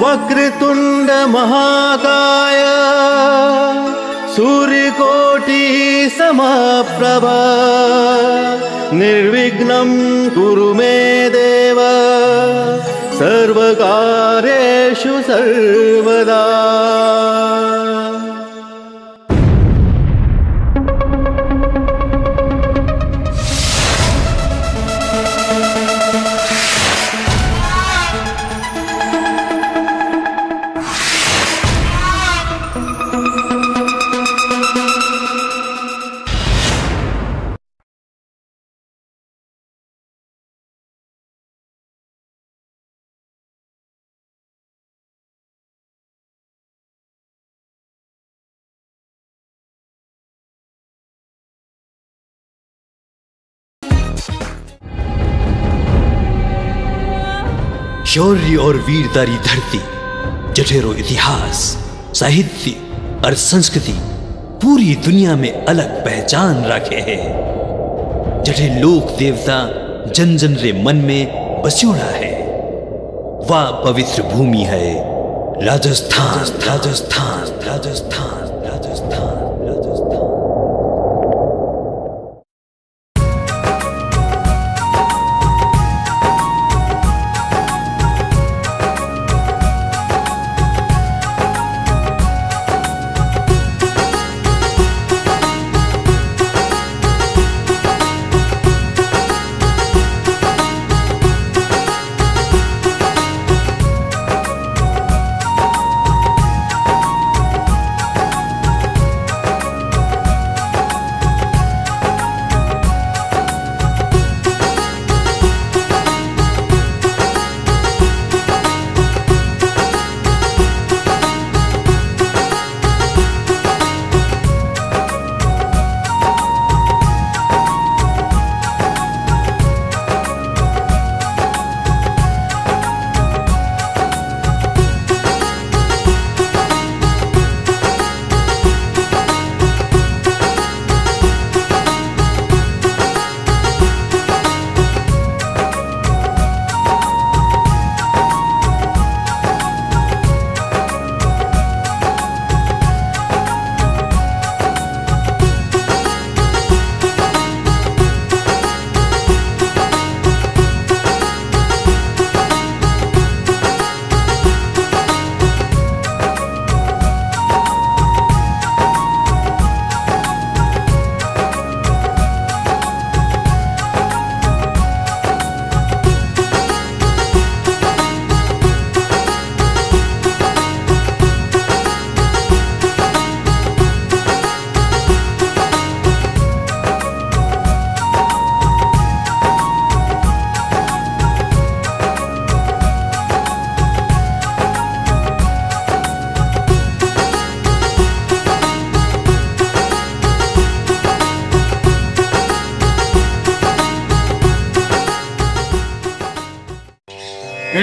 वक्रतुण्ड महाकाय। सूर्यकोटि समप्रभ। निर्विघ्नं कुरु मे देव। सर्वकार्येषु सर्वदा शौर्य और वीरदारी धरती, जठेरो इतिहास, साहित्य और संस्कृति पूरी दुनिया में अलग पहचान रखे हैं। जठे लोक देवता जन जन रे मन में बस्योड़ा है। वह पवित्र भूमि है राजस्थान राजस्थान राजस्थान राजस्थान।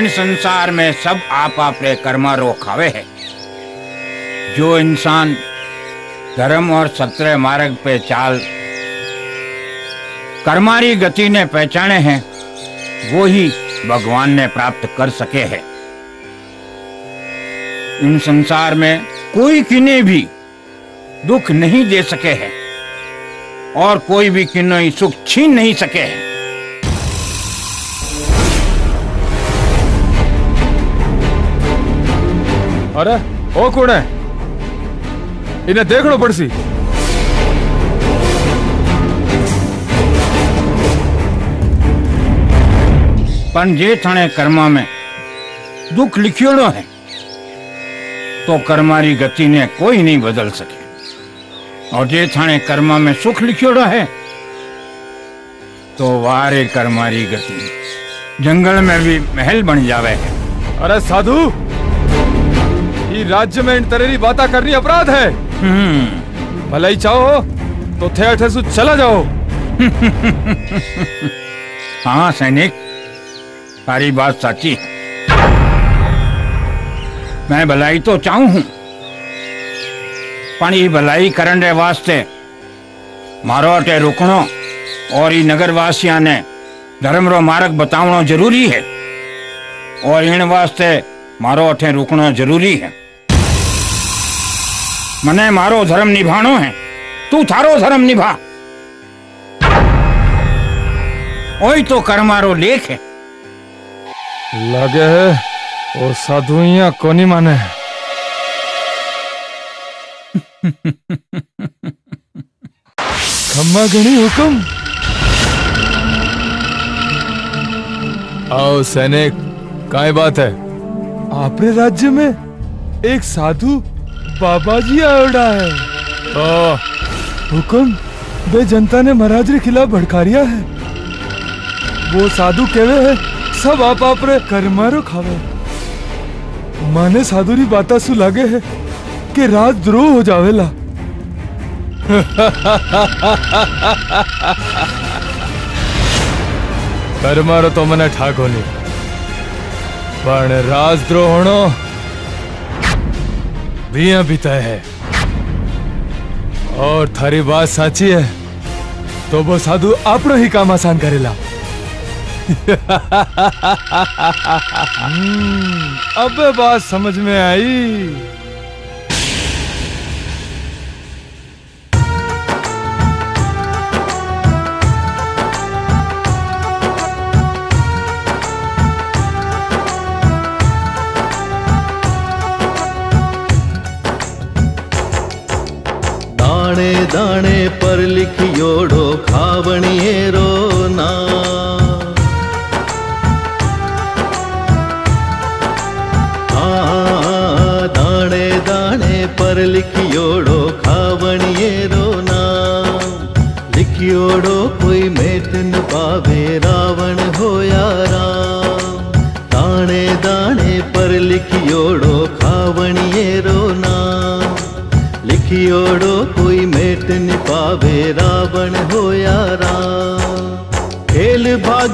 संसार में सब आप आपरे कर्मा रो खावे है। जो इंसान धर्म और सत्य मार्ग पे चाल कर्मारी गति ने पहचाने हैं, वो ही भगवान ने प्राप्त कर सके हैं। इन संसार में कोई किन्हें भी दुख नहीं दे सके हैं और कोई भी किन्हीं सुख छीन नहीं सके हैं। અરે ઓ કોણે એને દેખણો પડશે पण जे थणे कर्मा में दुख लिखियोड़ो है तो कर्मारी गति ने कोई नहीं बदल सके और जे थाने कर्मा में सुख लिखियोड़ो है तो वारे कर्मारी गति जंगल में भी महल बन जावे है અરે સાધુ कि राज्य में इन तरह बातें करनी अपराध है। हम्म। भले ही चाहो तो थे अठे सु चला जाओ। हाँ सैनिक सारी बात साची। मैं भलाई तो चाहूँ हूँ पानी भलाई करण रे वास्ते मारो अटे रुकनो और ये नगरवासिया ने धर्म रो मार्ग बतावनो ज़रूरी है और इन वास्ते मारो अठे रुकनो ज़रूरी है। મને મારો ધર્મ નિભાણો હે તું થારો ધર્મ નિભા ઓય તો કરમારો લેખ હે લાગે હે ઓ સાધુ અહીંયા કોની માને ખમ્મા ઘણી હુકમ आओ सैनिक काय बात है आपरे राज्य में एक साधु बाबा जी आवड़ा है ओ, हुक्म वे जनता ने महाराज के खिलाफ भड़कारिया है वो साधु केवे है सब आप आप रे करमारो खावे माने साधु री बाता सु लागे है कि राजद्रोह हो जावेला કરમારો તો મને ઠાકો નહીં પણ રાજદ્રોહણો दिया भी है। और थारी बात साची है तो वो साधु आपनो ही काम आसान करेला। हम्म, अब बात समझ में आई। दाणे पर लिखियोड़ो खावणिए रो नाम।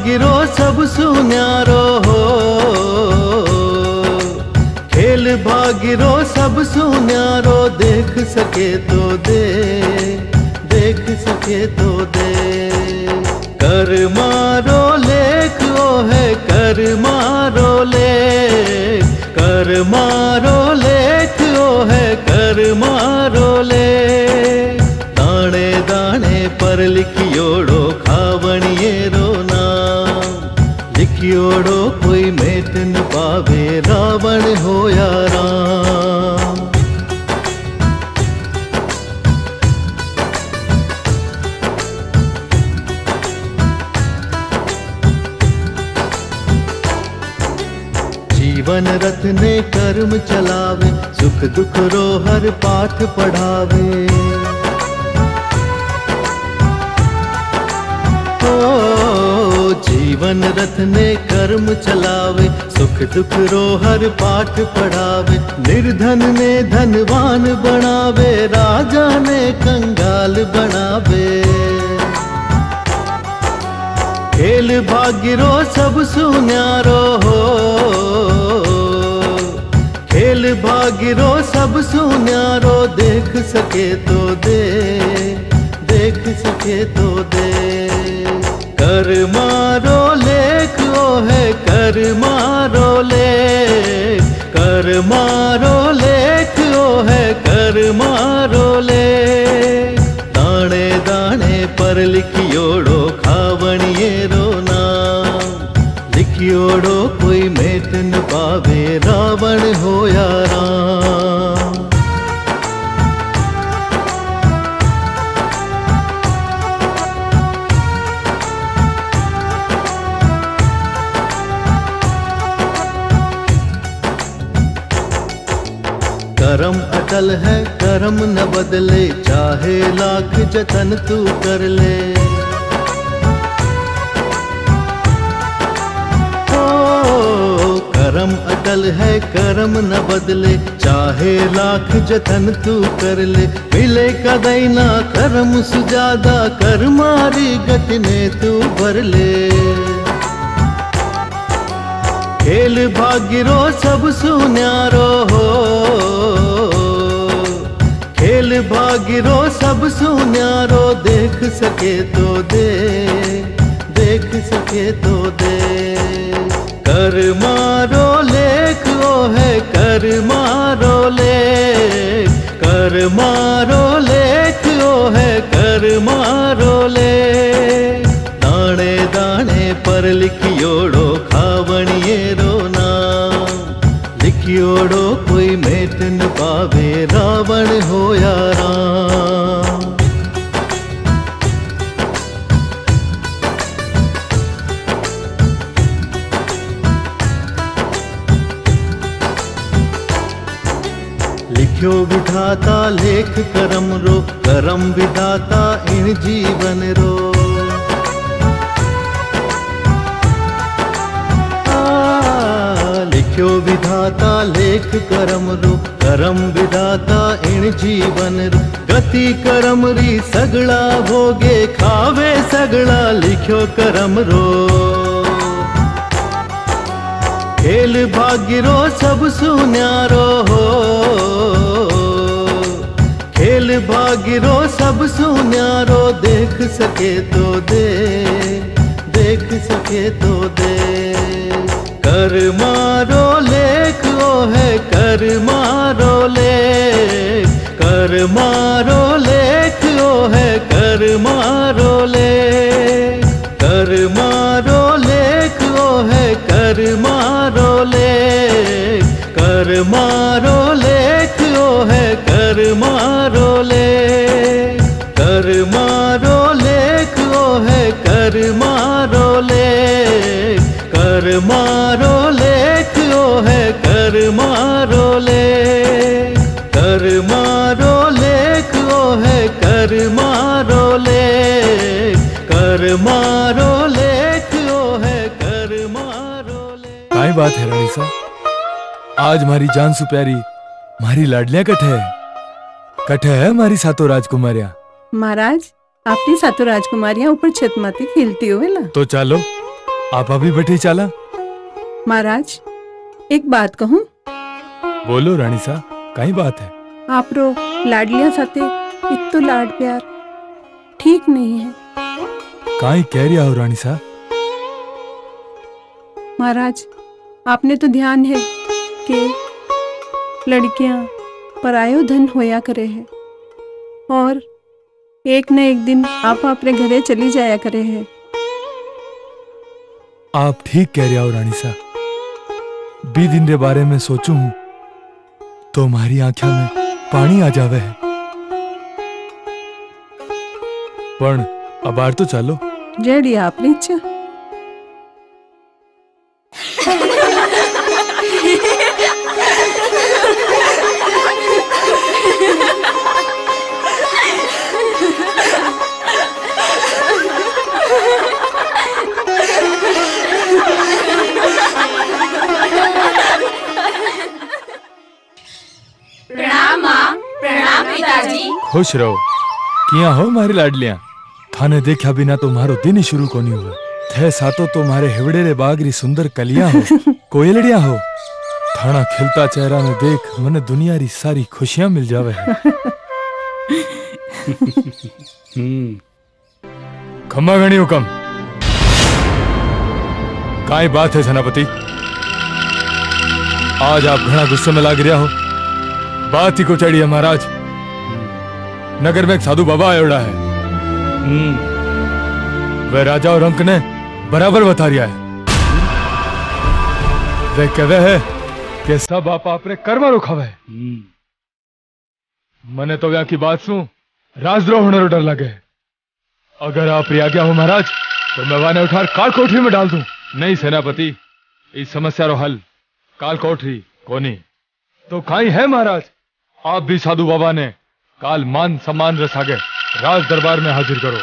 भाग्यरो सब सुन्यारो हो। खेल भाग्यरो सब सुन्यारो, देख सके तो दे, देख सके तो दे। कर मारो लेख, ओ है कर मारो लेख। कर मारो लेख, ओ है कर मारो ले दाणे दाणे पर लिखियोड़ो रावण होया राम। जीवन रथ ने कर्म चलावे, सुख दुख रो हर पाठ पढ़ावे। जीवन रथ ने कर्म चलावे दुख रो हर पाठ पढ़ावे, निर्धन ने धनवान बनावे, राजा ने कंगाल बनावे। खेल भाग्यरो सब सुन्यारो हो। खेल भाग्यरो सब सुन्यारो, देख सके तो दे, देख सके तो दे। कर मारो लेख है कर मारो लेख। कर मारो लेख है कर मारो लेख। दाणे दाणे पर लिखियोड़ो खावणिएरो नाम। लिखियोड़ो कोई मेट न पावे, रावण होया राम। अटल है करम न बदले चाहे लाख जतन तू कर ले। ओ, करम अटल है करम न बदले चाहे लाख जतन तू कर ले। मिले कदई ना करम सुजादा कर मारी गति ने तू भर ले। खेल भाग्यरो सब सुन्यारो हो। खेल भाग्यरो सब सुन्यारो, देख सके तो दे, देख सके तो दे। कर मारो लेख, ओ है कर मारो लेख। कर मारो लेख, ओ है कर मारो लेख। दाणे दाणे पर लिखियोड़ो खावणिए रो नाम। लिखियोड़ो पावे रावण होया राम। लिखियो विधाता लेख करम रो करम विधाता इन जीवन रो। आ, विधाता लेख करम रो करम विधाता इन जीवन गति करम री सगड़ा भोगे खावे सगड़ा लिखियो करम रो। खेल भाग्यरो सब सुन्यारो हो। खेल भाग्यरो सब सुन्यारो देख सके तो दे, देख सके तो दे। कर मारो लेख है कर मारो लेख कर मारो लेख ओ है कर मारो लेख कर मारो लेख ओ है कर मारो लेख कर मारो लेख ओ है कर मारो लेख कर मारो लेख ओ है कर मारो लेख कर मारो कर मारो लेख कर मारो लेख ओ है कर मारो लेख। काय बात है रानी सा आज मारी जान सु प्यारी मारी लाडलियाँ कठे है? कठे है मारी सातो राजकुमारियाँ? महाराज आपनी सातो राजकुमारियाँ ऊपर छत माती खेलती हुए ना? तो चालो आप अभी बैठे चाला। महाराज एक बात कहूँ? बोलो रानी सा कई बात है? आप रो लाडलिया साथे इतो लाड प्यार ठीक नहीं है। काई कह रिया हो रानी सा महाराज आपने तो ध्यान है कि लड़कियाँ परायो धन होया करे है और एक न एक दिन आप अपने घरे चली जाया करे है। आप ठीक कह रिया हो रानी सा बी दिन के बारे में सोचूं तो मारी आँखों में पानी आ जावे है। પણ અબાર તો ચાલો આપની प्रणाम प्रणाम पिताजी। खुश रहो। किया हो मारी लाडलिया? थाने देखा बिना तो मारो दिन ही शुरू कोनी हुआ। थे सातो तो मारे हिवड़े रे बाग री सुंदर कलिया हो कोयलड़ियाँ हो। थाना खिलता चेहरा ने देख मने दुनिया री सारी खुशियाँ मिल जावे है। खम्मा गणी हुकम। काय बात है सेनापति। आज आप घना गुस्से में लाग रहा हो। बात ही को चढ़ी है महाराज। नगर में एक साधु बाबा आयोड़ा है। वह राजा और अंक ने बराबर बता रिया है। वह कहवे है कि सब आप आपने कर्म रुखावे मने तो यहाँ की बात सुन राजद्रोह होने डर लगे। अगर आप रियाज्ञा हो महाराज तो मैं वाने उठार काल कोठरी में डाल दूँ। नहीं सेनापति इस समस्या रो हल। काल कोठरी कोनी? तो काई है महाराज? आप भी साधु बाबा ने काल मान सम्मान रसागे। राज दरबार में हाजिर करो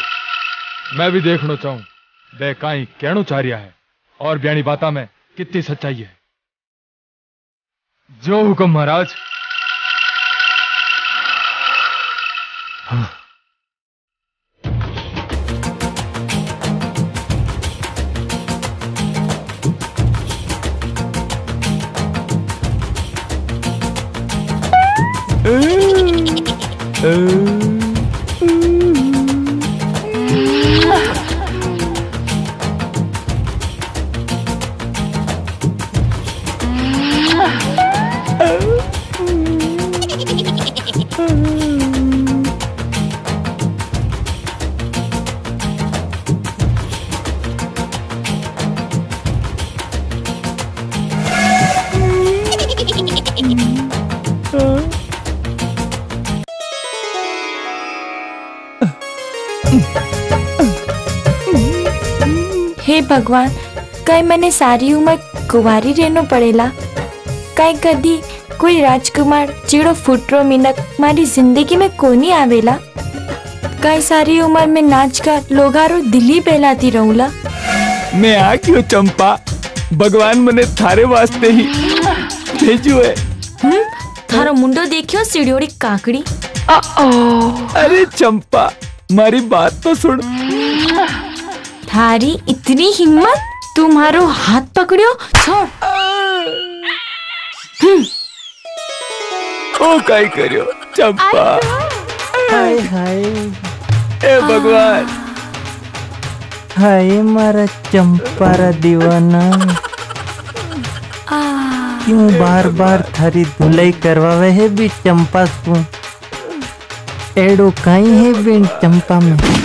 मैं भी देखना चाहूँ वे काई कहणो चाह रिया है और ब्याणी बाता में कितनी सच्चाई है जो हुक्म महाराज हाँ। Oh. भगवान कई मैंने सारी उम्र कुमारी रहनो पड़ेला। कई कदी कोई राजकुमार चीड़ो फुटरो मिनक मारी ज़िंदगी में कोनी आवेला। कई सारी उम्र में नाच कर लोगारो दिली बहलाती रहूला। मैं आ क्यों चंपा भगवान मने थारे वास्ते ही भेजू है। हुँ? थारो मुंडो देखियो सीढ़ियोड़ी काकड़ी। अरे चंपा मारी बात तो सुन थारी इतनी हिम्मत? तुम्हारो हाथ पकड़ो छोड़। हम्म। ओ काई करियो चंपा। हाय हाय। ए भगवान। हाय मारा चंपा रा दीवाना। क्यों बार बार थारी धुलाई करवावे है भी चंपा तू एडो काई है बिन चंपा में?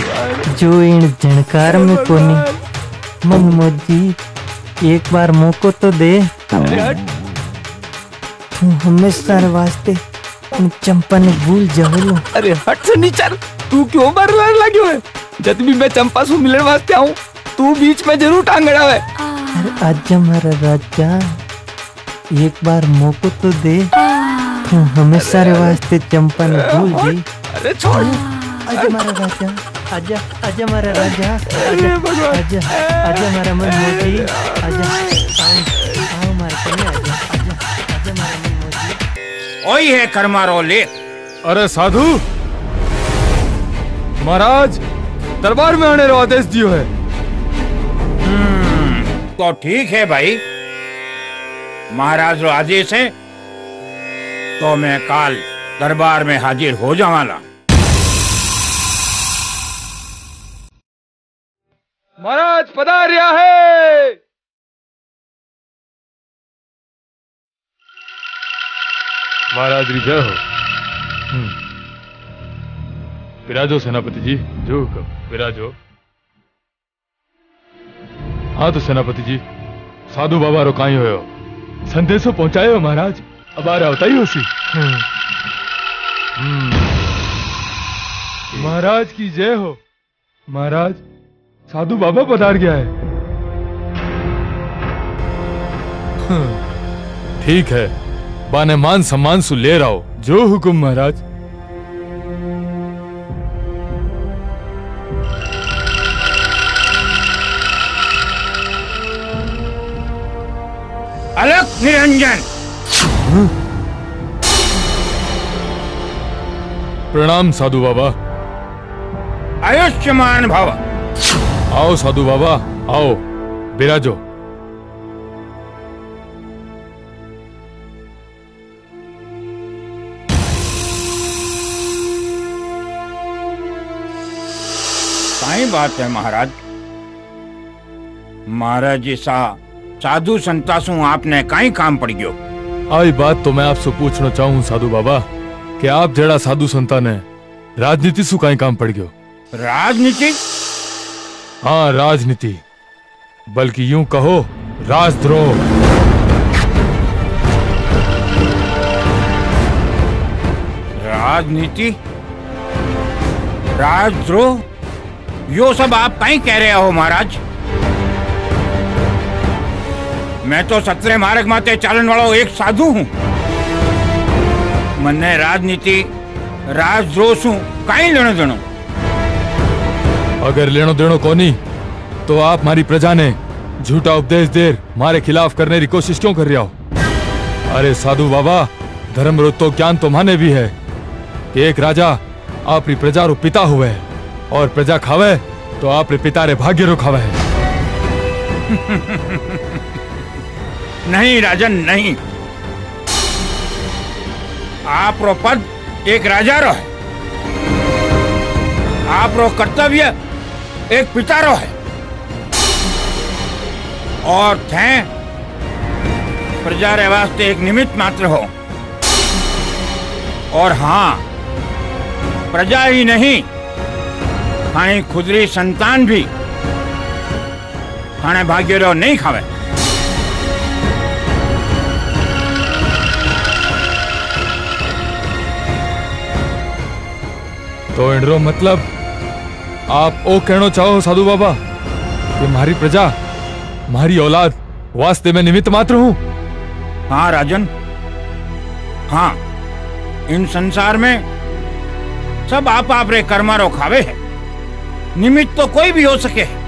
जो इन झणकार में कोनी मन मोजी एक बार मौको तो दे तू हमेशा वास्ते चंपा ने भूल जावेलो अरे हट से नीचर तू क्यों मारने लग्यो है जब भी मैं चंपा से मिलने वास्ते आऊँ तू बीच में ज़रूर टांग अड़ावे अरे आजा मारा राजा एक बार मौको तो दे तू हमेशा रे वास्ते चंपा ने भूल गई अरे छोड़ आजा मारा राजा आजा आजा मारा राजा आजा आजा आजा मारा मन मोजी आजा आओ आओ मारा कन्या आजा आजा आजा मारा मन मोजी ओही है करमारो लेख अरे साधु महाराज दरबार में आने रो आदेश दियो है। तो ठीक है भाई। महाराज रो आदेश है तो मैं काल दरबार में हाजिर हो जावाला। महाराज पधारिया है। महाराज री जय हो। हम्म। विराजो सेनापति जी। जो हुक्म विराजो हाँ तो सेनापति जी साधु बाबा रो काई होयो। संदेशो पहुंचायो महाराज। अब आ रहा होता ही होसी हम्म। महाराज की जय हो। महाराज साधु बाबा पधार गया है। ठीक है। बाने मान सम्मान सु ले रहा हो। जो हुकुम महाराज। अलग निरंजन। प्रणाम साधु बाबा। आयुष्यमान भव। आओ साधु बाबा आओ विराजो काई बात है महाराज। महाराज जी सा साधु संतासु आपने काई काम पड़ गयो। आई बात तो मैं आपसे पूछना चाहूँ साधु बाबा कि आप जड़ा साधु संतान है राजनीति सु काई काम पड़ गयो? राजनीति? हाँ राजनीति। बल्कि यूँ कहो, राजद्रोह। राजनीति? राजद्रोह? यो सब आप कहीं कह रहे हो, महाराज? मैं तो सत्रह मार्ग माते चालन वालों एक साधु हूँ। मन्ने राजनीति, राजद्रोह सु, कहीं लेनो देनो अगर लेनो देनो कोनी तो आप हमारी प्रजा ने झूठा उपदेश देर मारे खिलाफ करने की कोशिश क्यों कर रहे हो? अरे साधु बाबा धर्म रो तो ज्ञान तो माने भी है कि एक राजा आपरी प्रजा रो पिता हुए और प्रजा खावे तो आपरे पिता रे भाग्य रो खावे। है नहीं राजन, नहीं। आप रो पद एक राजा रो आप रो कर्तव्य एक पिता रो है। और थे। प्रजा रे वास्ते एक निमित्त मात्र हो। और हाँ प्रजा ही नहीं खाने खुदरी संतान भी। खाने भाग्य रो नहीं खावे। तो इनरो मतलब आप ओ कहना चाहो साधु बाबा कि मारी प्रजा मारी औलाद वास्ते में निमित्त मात्र हूँ? हाँ राजन। हाँ इन संसार में सब आप आप रे कर्मारो खावे है। निमित्त तो कोई भी हो सके है।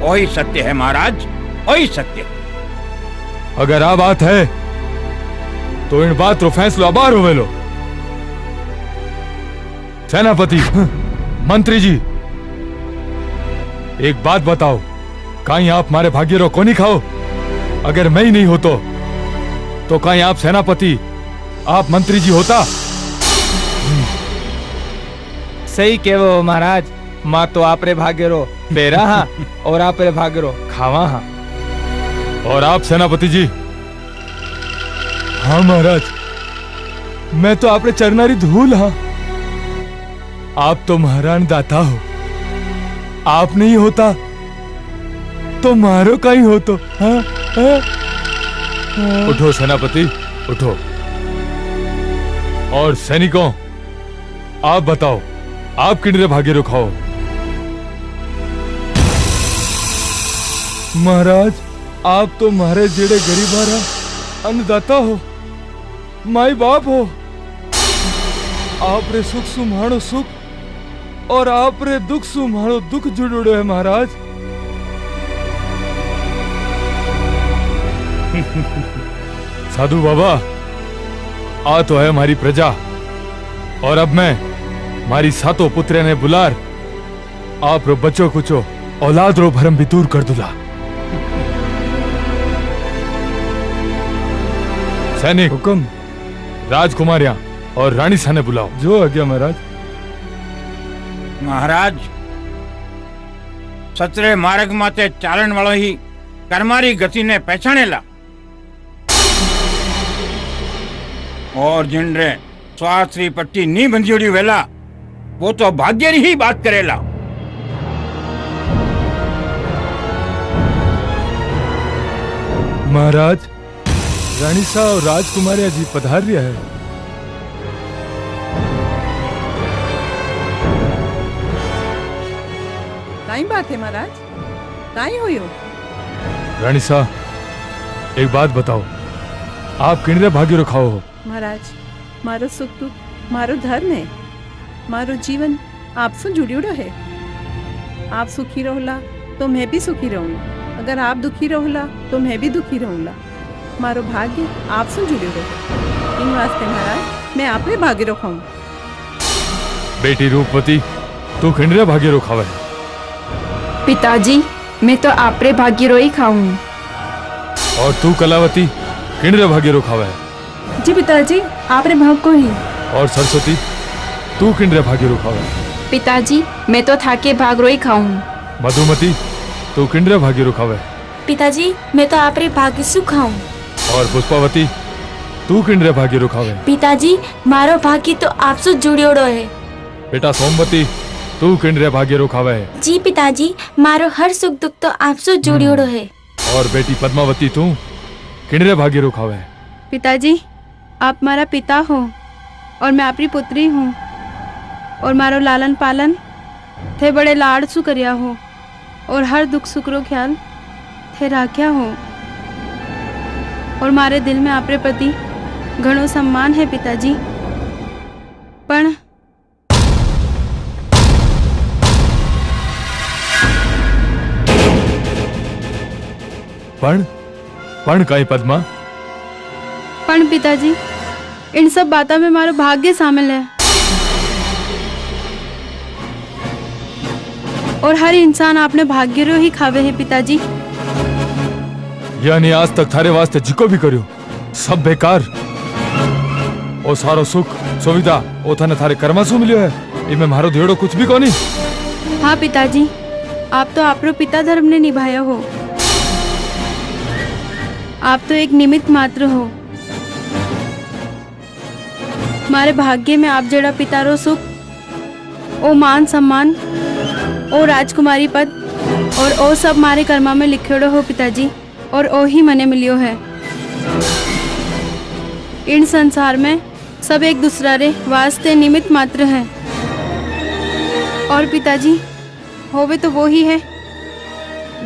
वही सत्य है महाराज वही सत्य अगर आ बात है तो इन बात रो फैसलो अबार हो लो सेनापति मंत्री जी एक बात बताओ कहीं आप मारे भाग्य रो को नहीं खाओ? अगर मैं ही नहीं होतो तो कहीं आप सेनापति आप मंत्री जी होता? सही केवो महाराज माँ तो आपरे भागेरो पेरा हाँ और आपरे भागेरो खावा हाँ। और आप सेनापति जी? हाँ महाराज मैं तो आपरे चरनारी धूल हाँ। आप तो महाराण दाता हो। आप नहीं होता तो मारो का ही हो तो हाँ, हाँ? उठो सेनापति उठो। और सैनिकों आप बताओ आप किन्ने भाग्य रुखाओ? महाराज आप तो मारे जेड़े गरीबारा अन्नदाता हो माई बाप हो। आप रे सुख सुम्हाड़ो सुख और आप रे दुख सुम्हाड़ो दुख जुड़ो है महाराज। साधु बाबा आ तो है हमारी प्रजा और अब मैं मारी सातों पुत्र ने बुलार आप रो बच्चो कुचो औलाद रो भरम भी दूर कर दूला। सैनिक हुक्म। राजकुमारियाँ और रानी साने बुलाओ। जो आज्ञा महाराज। महाराज સત્રે માર્ગ માતે ચાલણ વાળો હી કર્મારી ગતિને પહેચાણેલા और जिन रे स्वास्थ्य पट्टी नी बंधियोड़ी वेला वो तो भाग्य री ही बात करेला महाराज रानी साहब और राजकुमारिया जी पधार रिया है काई बात है महाराज? काई होयो रानी साहब एक बात बताओ। आप किणरे भाग्य रखाओ हो? महाराज मारो सुख दुख मारो धर्म है। मारो जीवन आपसे जुड़ियोड़ो है। आप सुखी रहोला तो मैं भी सुखी रहूँगा। अगर आप दुखी रहोला तो मैं भी दुखी रहूँगा। मारो भाग्य आपसे जुड़ियो रहे इन वास्ते महाराज मैं आप ही भाग्य रखाऊं। बेटी रूपवती तू किणरे भाग्य रखावे? है पिताजी मैं तो आपरे भाग्य ही खाऊं और तू कलावती किणरे भाग्य रखावे है जी पिताजी आपरे भाग को ही। और सरस्वती तू किणरे भाग्य रखावे है पिताजी मैं तो थाके भाग रोई खाऊं मधुमती तू किणरे भाग्य रखावे है पिताजी मैं तो आपरे भाग्य सुख खाऊं और पुष्पावती तू किणरे भाग्य रखावे है पिताजी मारो भाग्य तो आपसे जुड़ियोड़ो है बेटा सोमवती तू किणरे भाग्य रखावे है जी पिताजी मारो हर सुख दुख तो आपसे जुड़ियोड़ो है। और बेटी पद्मावती तू किणरे भाग्य रखावे है पिताजी आप मारा पिता हो और मैं आपकी पुत्री हूँ और मारो लालन पालन थे बड़े लाड़ सु करिया हो और हर दुख सुख रो ख्याल थे राख्या हो। और मारे दिल में आपरे प्रति घणो सम्मान पण पण पण पद्मा? पण पिताजी इन सब बातों में मारो भाग्य शामिल है। और हर इंसान आपने भाग्य रो ही खावे है पिताजी। यानी आज तक थारे वास्ते जिको भी करियो सब बेकार। ओ सारो सुख सुविधा ओ थाने थारे कर्मा सु मिलियो है इमे मारो धेड़ो कुछ भी कोनी। हाँ पिताजी आप तो आपरो पिता धर्म ने निभाया हो। आप तो एक निमित्त मात्र हो। मारे भाग्य में आप जड़ा पितारो सुख, ओ मान सम्मान, ओ राजकुमारी पद, और ओ सब मारे कर्मा में लिखियोड़ो हो पिताजी, और ओ ही मने मिलियो है। इन संसार में सब एक दूसरा रे वास्ते निमित्त मात्र है। और पिताजी, होवे तो वो ही है,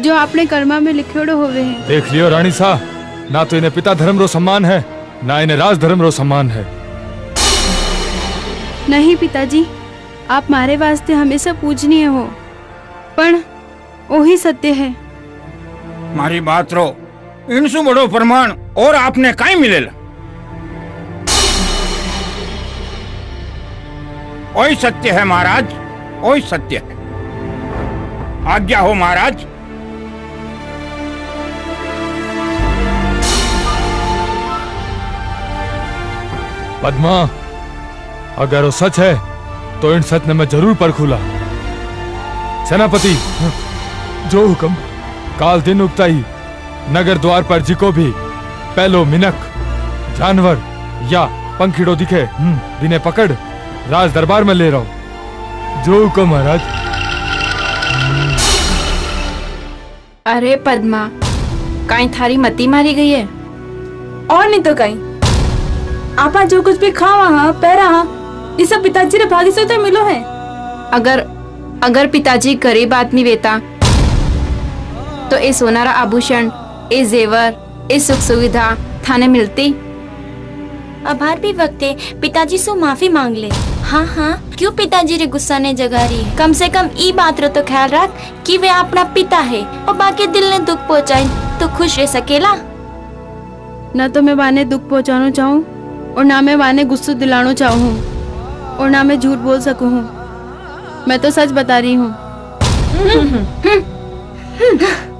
जो आपने कर्मा में लिखोड़ो होवे हैं। देख लियो रानी सा ना तो इन्हें पिता धर्म रो सम्मान है ना इन्हें राज धर्म रो सम्मान है। नहीं पिताजी आप मारे वास्ते हमेशा पूजनीय हो पण वही सत्य है। मारी बात रो इनसु बड़ो प्रमाण और आपने काई मिलेला? ओई सत्य है महाराज ओई सत्य है। आज्ञा हो महाराज। पद्मा, अगर वो सच है तो इन सच ने मैं ज़रूर परखूला सेनापति, जो हुक्म, काल दिन उगता ही, नगर द्वार पर जिको भी पहलो मिनक, जानवर, या पंखीड़ो दिखे बिने पकड़, राज दरबार में ले रहा। हूँ जो हुक्म, महाराज। अरे पद्मा कहीं थारी मती मारी गई है? और नहीं तो कहीं आपा जो कुछ भी खावा हाँ पैरा हाँ ये सब पिताजी रे भागी से तो मिलो है। अगर अगर पिताजी गरीब आदमी वेता तो ये सोनारा आभूषण ये जेवर ये सुख सुविधा थाने मिलती? आभार भी वक्त है पिताजी से माफ़ी मांग ले। हाँ हाँ। क्यों पिताजी रे गुस्सा ने जगा रही है? कम से कम ई बात रो तो ख्याल रख कि वे अपना पिता है और बाकी दिल ने दुख पहुँचाए तो खुश रह सकेला? न तो मैं बाने दुख पहुँचाना चाहूँ। और ना मैं वाने गुस्सा दिलाना चाहूँ, और ना मैं झूठ बोल सकूँ। मैं तो सच बता रही हूँ।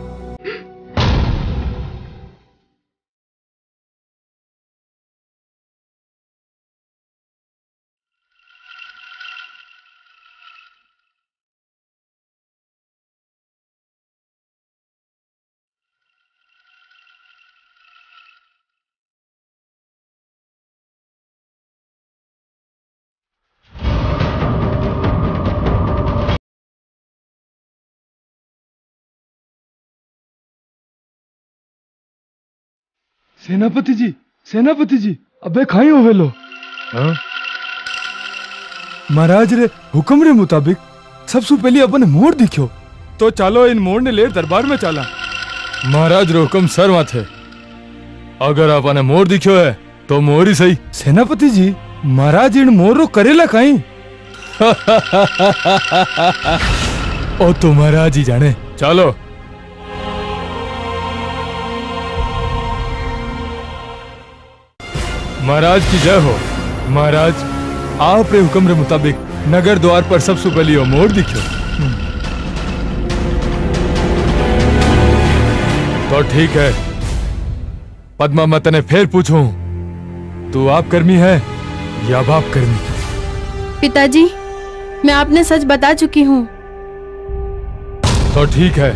सेनापति जी सेनापति जी अबे खाई हो वेलो। हाँ? महाराज रे हुक्म रे मुताबिक सबसे पहले अपन मोर दिखो तो चालो इन मोर ने ले दरबार में चला। महाराज रे हुक्म सर माथे अगर आपने मोर दिखो है तो मोर ही सही। सेनापति जी महाराज इन मोर रो करेला काई? ओ तो महाराज ही जाने। चलो महाराज की जय हो। महाराज आप रे हुक्म रे मुताबिक नगर द्वार पर सबसे पहली मोर दिखो। तो ठीक है। पद्मा मैं तने फिर पूछूँ तू आप कर्मी है या बाप कर्मी? पिताजी मैं आपने सच बता चुकी हूँ। तो ठीक है।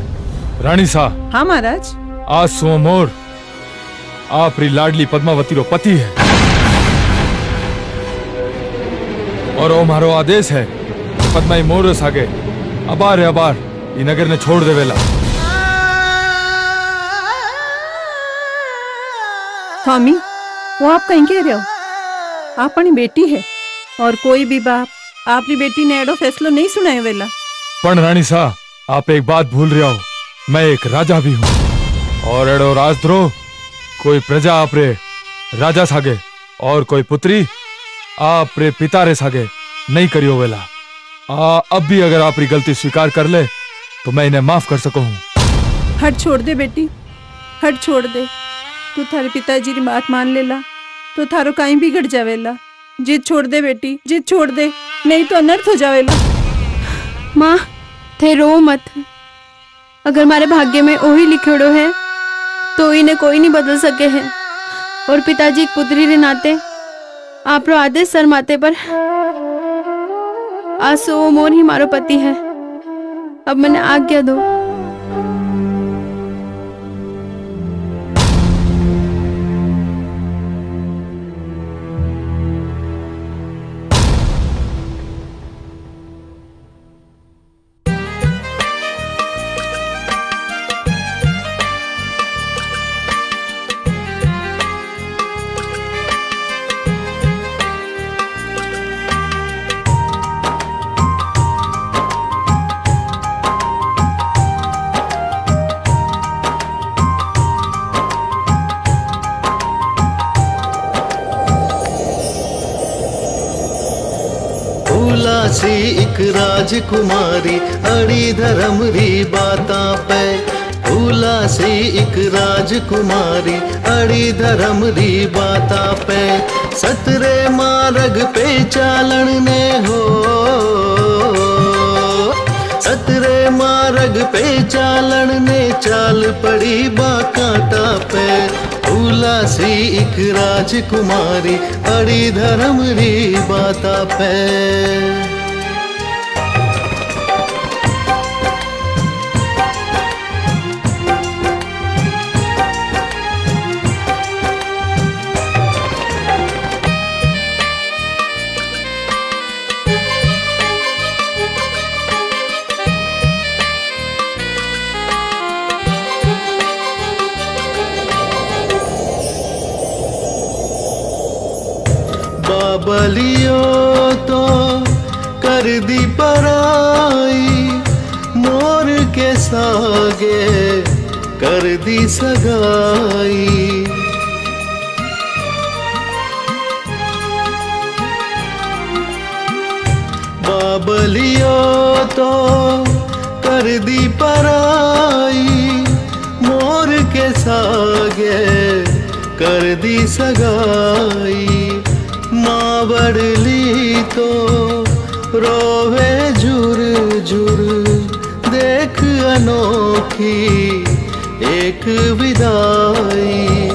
रानी सा हाँ महाराज। आज सो मोर आप लाडली पद्मावती रो पति है। मारो आदेश है कि पद्माई मोर सागे अबार अबार ई नगर ने छोड़ दे वेला स्वामी वो आप कहीं कह रहे हो आप अपनी बेटी है और कोई भी बाप आपकी बेटी ने एडो फैसलो नहीं सुनाए वेला पण रानी सा आप एक बात भूल रहे हो मैं एक राजा भी हूँ और एडो राजद्रोह कोई प्रजा आप रे राजा सागे और कोई पुत्री आप रे पिता रे सागे नहीं करियो वेला। आ, अब भी अगर आप री गलती स्वीकार कर ले तो मैं इन्हें माफ़ कर सकूँ। हट छोड़ दे बेटी हट छोड़ दे। तू थारे पिताजी की बात मान लेला तो थारो कहीं बिगड़ जावेला। जिद छोड़ दे बेटी जिद छोड़ दे नहीं तो अनर्थ हो जावेला। माँ थे रो मत। अगर हमारे भाग्य में वही लिखोड़ो है तो इन्हें कोई नहीं बदल सके है। और पिताजी एक पुत्री के नाते आप रो आदेश सर माते पर आज से वो मोर ही मारो पति है। अब मैंने आज्ञा दो। राजकुमारी अड़ी धर्म री बाता पे। फूला सी एक राजकुमारी अड़ी धर्म री बाता पे। सतरे मार्ग पे चालन ने हो। सतरे मार्ग पे चालन ने चाल पड़ी बाकाटा पे फूला सी एक राजकुमारी अड़ी धर्म री बाता पे। बाबलियो तो कर दी पराई, मोर के सागे कर दी सगाई। बाबलियो तो कर दी पराई, मोर के सागे कर दी सगाई। माँ बड़ली तो रोवे जुर जुर। देख अनोखी एक विदाई।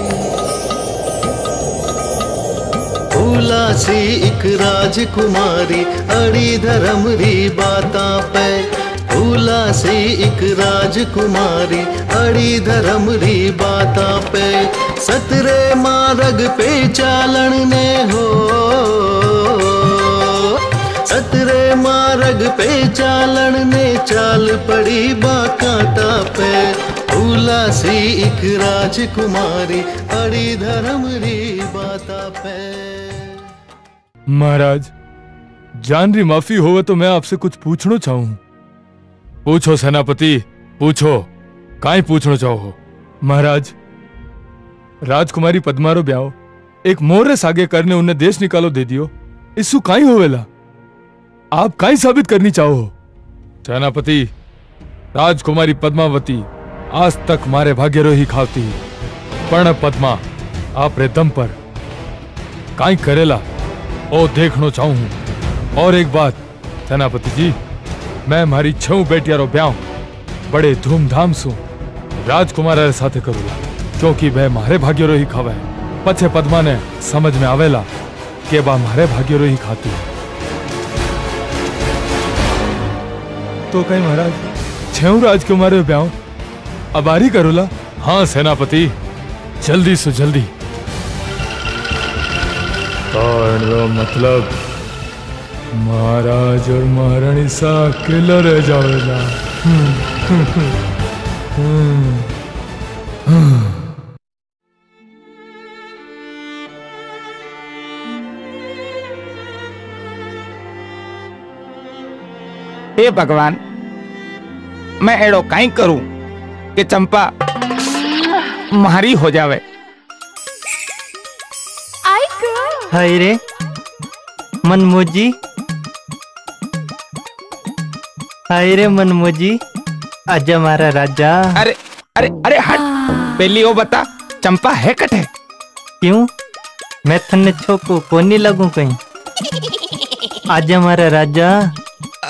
फूला सी एक राजकुमारी, अड़ी धर्म री बाता पे। फूला सी एक राजकुमारी, अड़ी धर्म री बाता पे। सतरे मार्ग पे चालन ने हो। सतरे मार्ग पे चालन ने चाल पड़ी बाकाटा पे। फूला सी एक राजकुमारी, अड़ी धर्म री बाता पे। महाराज जान री माफ़ी होवे तो मैं आपसे कुछ पूछना चाहूँ। पूछो सेनापति, पूछो। काई पूछना चाहो? महाराज, राजकुमारी पद्मारो ब्याहो। एक मोर सागे करने उन्हें देश निकालो दे दियो। इसु काई होवेला? आप काई साबित करनी चाहो? सेनापति, राजकुमारी पद्मावती, आज तक मारे भाग्यरो ही। खाती पण पद्मा आप रे दम पर। काई करेला, ओ देखनो चाहूँ और एक बात, सेनापति जी, मैं मारी छह बेटियारो ब्याह बड़े धूमधाम सु राजकुमार रे साथे करूला क्योंकि वह मारे भाग्यरो ही खावे। पछे पद्मा ने समझ में आवेला के बा मारे भाग्यरो ही खाती है। तो कहीं महाराज छह राजकुमार ब्याह अबारी करूला। हाँ सेनापति। जल्दी सो जल्दी। रो मतलब? महाराज और महारानी सा अकेला रह जावेला हम्म, हम्म, हम्म, हे भगवान मैं एड़ो काई करूँ कि चंपा मारी हो जावे हाय रे मनमोजी हाय रे मनमोजी आजा मारा राजा अरे अरे अरे हट पहली वो बता चंपा है कटे क्यों मैं थन्ने छोको कोनी लगूं कहीं आजा मारा राजा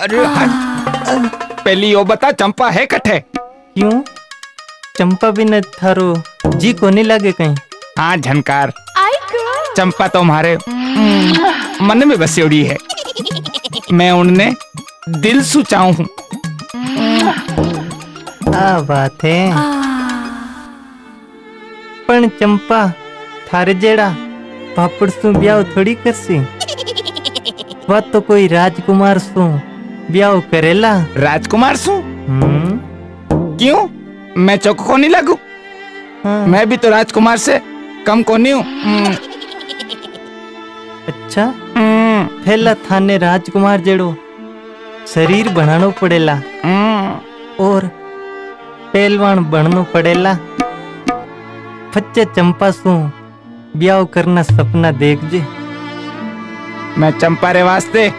अरे हट। पहली वो बता चंपा है कटे क्यों? चंपा भी न थारो। जी कोनी लगे कहीं? हाँ झनकार। चंपा तो हमारे मन में बसेड़ी है। मैं उनने दिल सु चाहूँ हूँ। आ बात है। पण चंपा थारे जेड़ा पापड़ सु ब्याह थोड़ी करसी? वह तो कोई राजकुमार सु। ब्याह करेला। राजकुमार सु हम्म। क्यों? मैं चौक को नहीं लगू। हाँ। मैं भी तो राजकुमार से कम को नहीं हूँ अच्छा। पहला थाने राजकुमार जेड़ो शरीर बनानो पड़ेला। और पहलवान बननो पड़ेला। फच्चे चंपा सू ब्याह करना सपना देख जे मैं चंपा रे वास्ते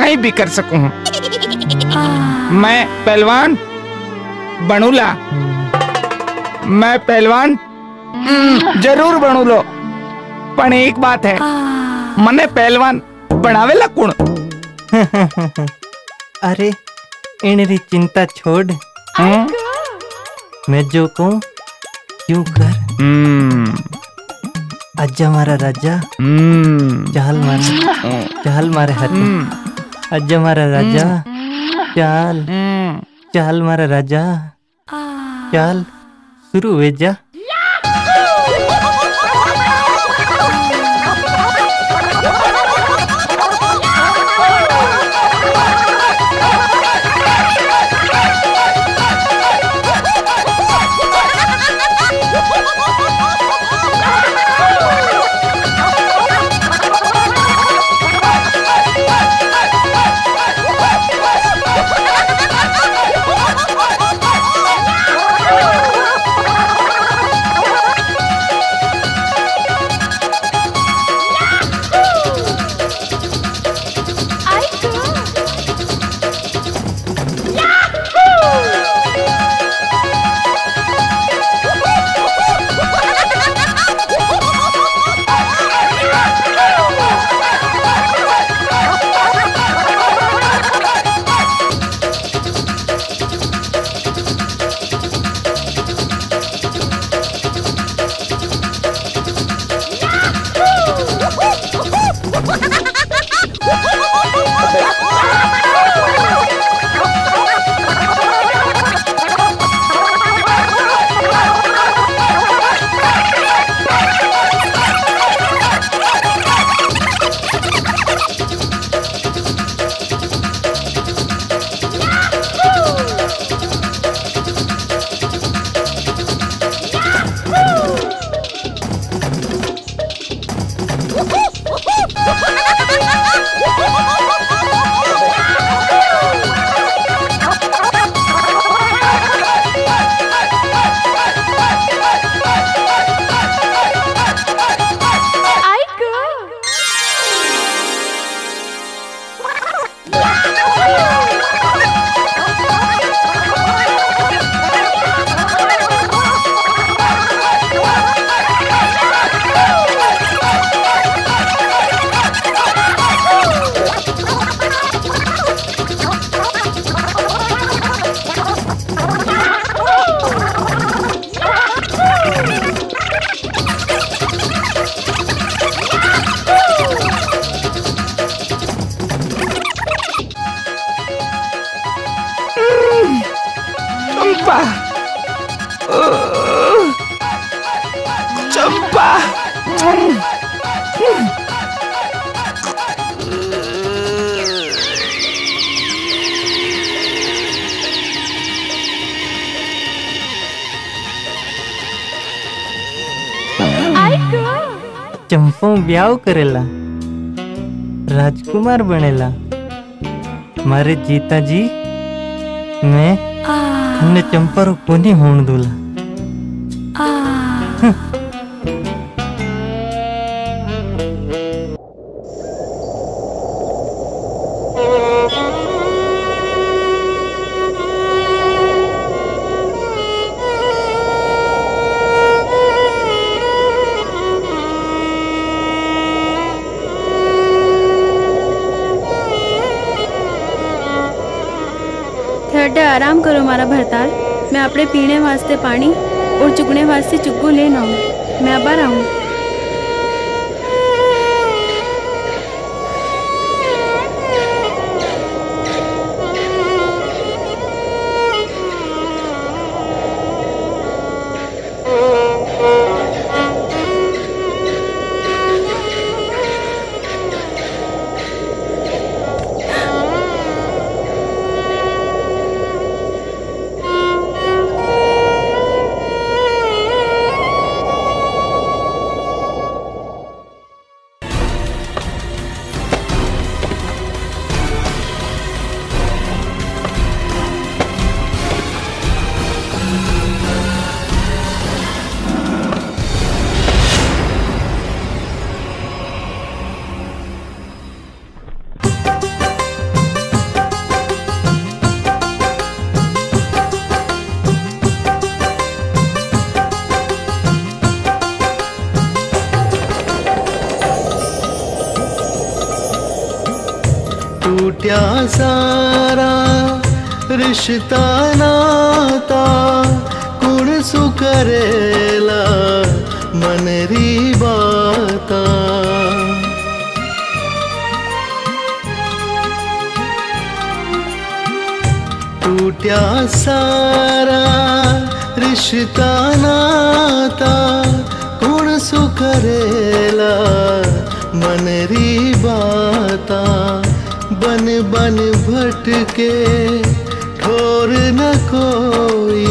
कहीं भी कर सकूँ। मैं पहलवान बनूला। मैं पहलवान हम्म, ज़रूर बनू लो पण एक बात है मने पहलवान बनावेला कुण अरे इनरी चिंता छोड़। मैं जो कहूँ क्यों कर? अज्जा मारा राजा चाल मारे चाल मारे हाथ अज्जा मारा राजा चाल चाल मारा राजा चाल शुरू हुए जा प्याव करेला राजकुमार बनेला। मारे जीता जी मैं हमने चंपा रो कोनी दूला। करो मारा भरतार मैं अपने पीने वास्ते पानी और चुगने वास्ते चुग्गू ले ना। मैं बार आ सारा रिश्ता नाता कुण सु करेला मन री बाता। टूट्या सारा रिश्ता नाता कुण सु करेला मन री बाता। बन बन भटके, ठोर न कोई,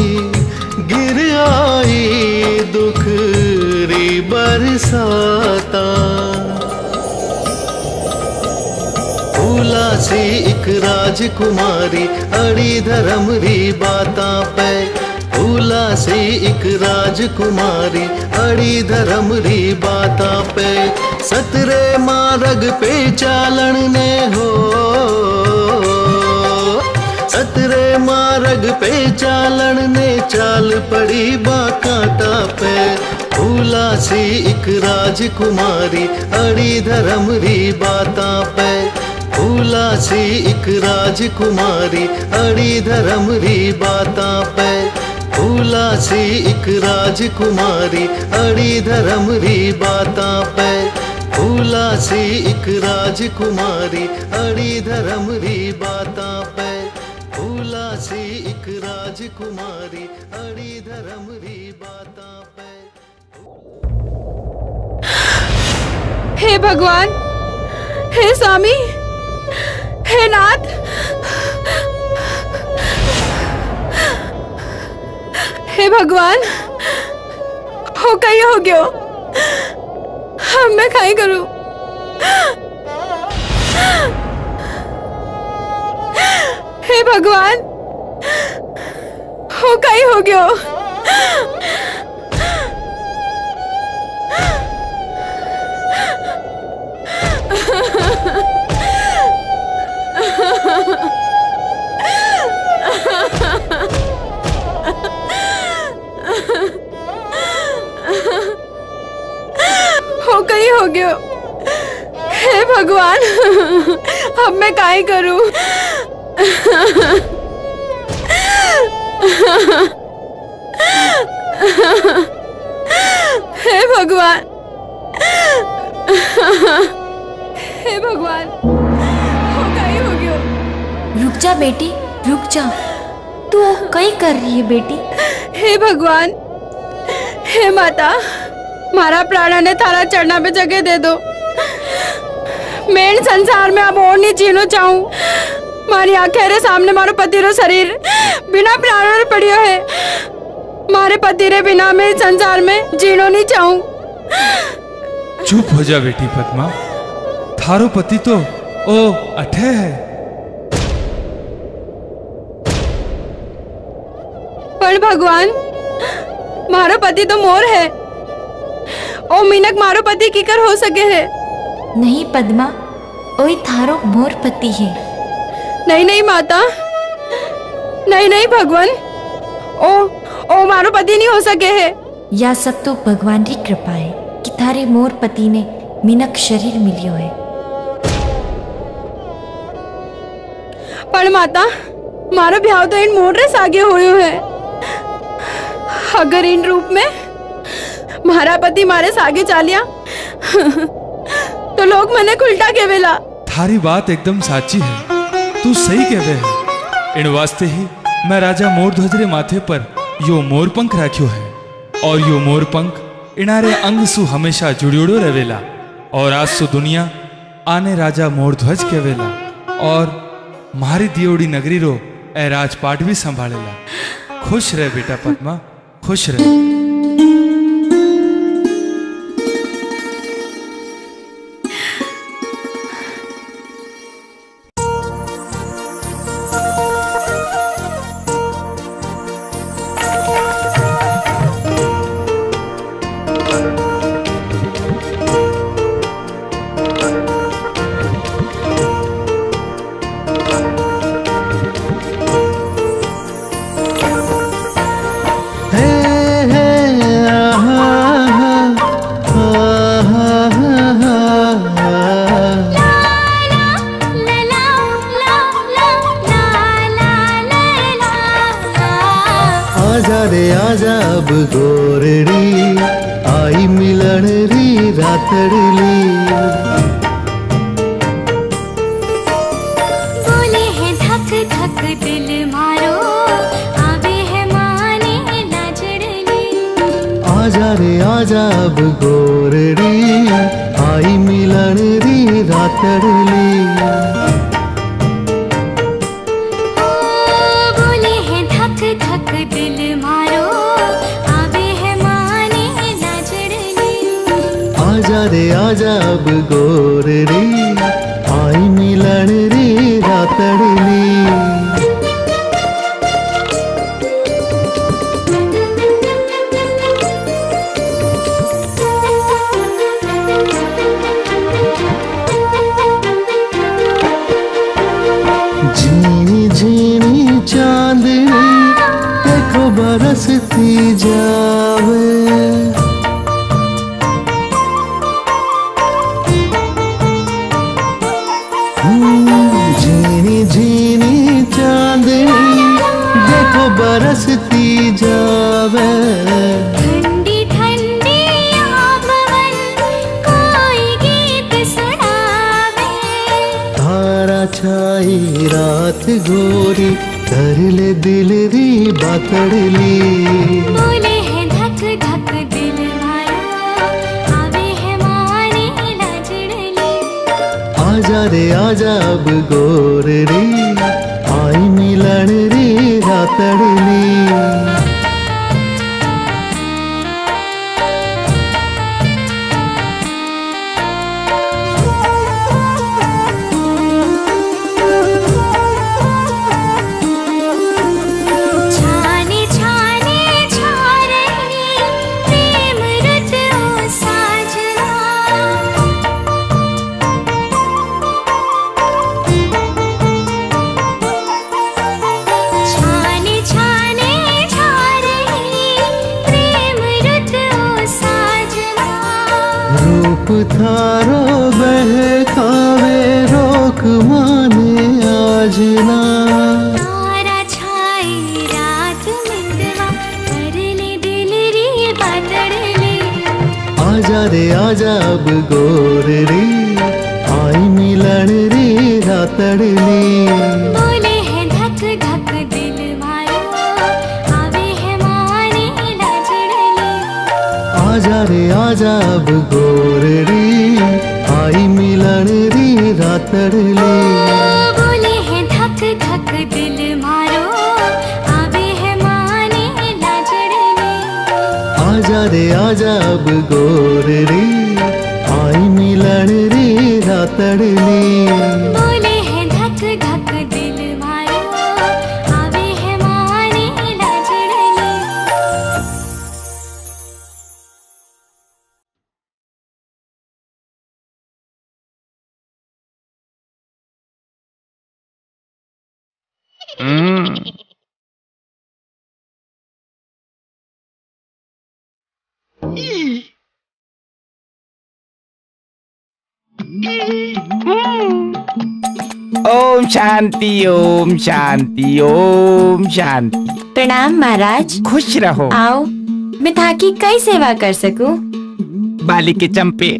गिर आई दुख री बरसाता। फूला सी एक राजकुमारी, अड़ी धर्म री बाता पे। भूला सी एक राजकुमारी, अड़ी धर्म री बाता पे। सतरे मार्ग पे चालन ने हो। सतरे मार्ग पे चालन ने चाल पड़ी बाकाटा पे। फूला सी एक राजकुमारी, अड़ी धर्म री बाता पे। फूला सी एक राजकुमारी, अड़ी धर्म री बाता पे। फूला सी एक राजकुमारी, अड़ी धर्म री बाता पे। फूला सी एक राजकुमारी, अड़ी धर्म री बाता पे। फूला सी एक राजकुमारी, अड़ी धर्म री बाता पे। हे भगवान, हे स्वामी, हे नाथ। हे भगवान, हो कहीं हो गयो। अब मैं खाई करूँ? हे भगवान हो कहीं हो गयो? हो कहीं हो भगवान अब मैं काहे करूँ? हे भगवान हे भगवान हो कहीं हो गयो? रुक जा बेटी रुक जा। तू कई कर रही है बेटी? हे भगवान हे माता। मारा प्राण ने थारा चढ़ना पे जगह दे दो। मैं इन संसार में अब और नहीं जीनो चाहूँ। मारी आँखें रे सामने मारो पति रो शरीर। बिना प्राणों रे पड़ियो है। मारे पति रे बिना मैं इस संसार में जीनो नहीं चाहूँ। चुप हो जा बेटी पद्मा। थारो पति तो ओ अठे है। पर भगवान मारो पति तो मोर है। ओ मीनक मारो पति किकर हो सके है। नहीं पद्मा ओई थारो मोर पति है। नहीं नहीं माता। नहीं नहीं भगवान। ओ ओ मारो पति नहीं हो सके है। या सब तो भगवान की कृपा है कि थारे मोर पति ने मीनक शरीर मिलियो है पर माता मारो ब्याह तो इन मोर रे सागे होयो है। अगर इन रूप में मारा पति मारे सागे चालिया। तो लोग मने उल्टा केवेला थारी बात एकदम साची है। तू सही कहवे है। इन वास्ते ही मैं राजा मोर ध्वज रे माथे पर यो मोर पंख राख्यो है। और यो मोर पंख इनारे अंग सु हमेशा जुड़ियोड़ो रहेला और आज सु दुनिया आने राजा मोर ध्वज केवेला और मारी दियोड़ी नगरी रो ए राजपाट भी संभालेला खुश रहे बेटा पद्मा, खुश रहे। रूप शांति ओम शांति ओम शांति। प्रणाम महाराज। खुश रहो। आओ मैं थाकी कई सेवा कर सकूँ? बाली के चंपे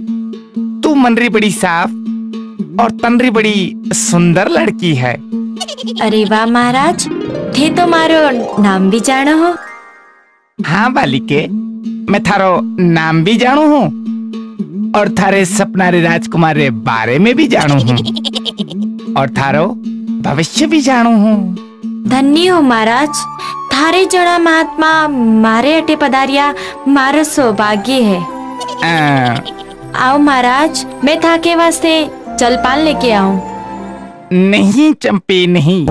तू मनरी बड़ी साफ़ और तनरी बड़ी सुंदर लड़की है। अरे वाह महाराज थे तो मारो नाम भी जानो हो। हाँ बालिके मैं थारो नाम भी जानो हूँ और थारे सपनारे राजकुमार रे बारे में भी जानो हूँ। और थारो भविष्य भी जानू हूँ। धन्य हो महाराज। थारे जोड़ा महात्मा मारे अटे पधारिया मारो सौभाग्य है। आ, आओ महाराज मैं थाके वास्ते जलपान लेके आऊँ। नहीं चंपे नहीं।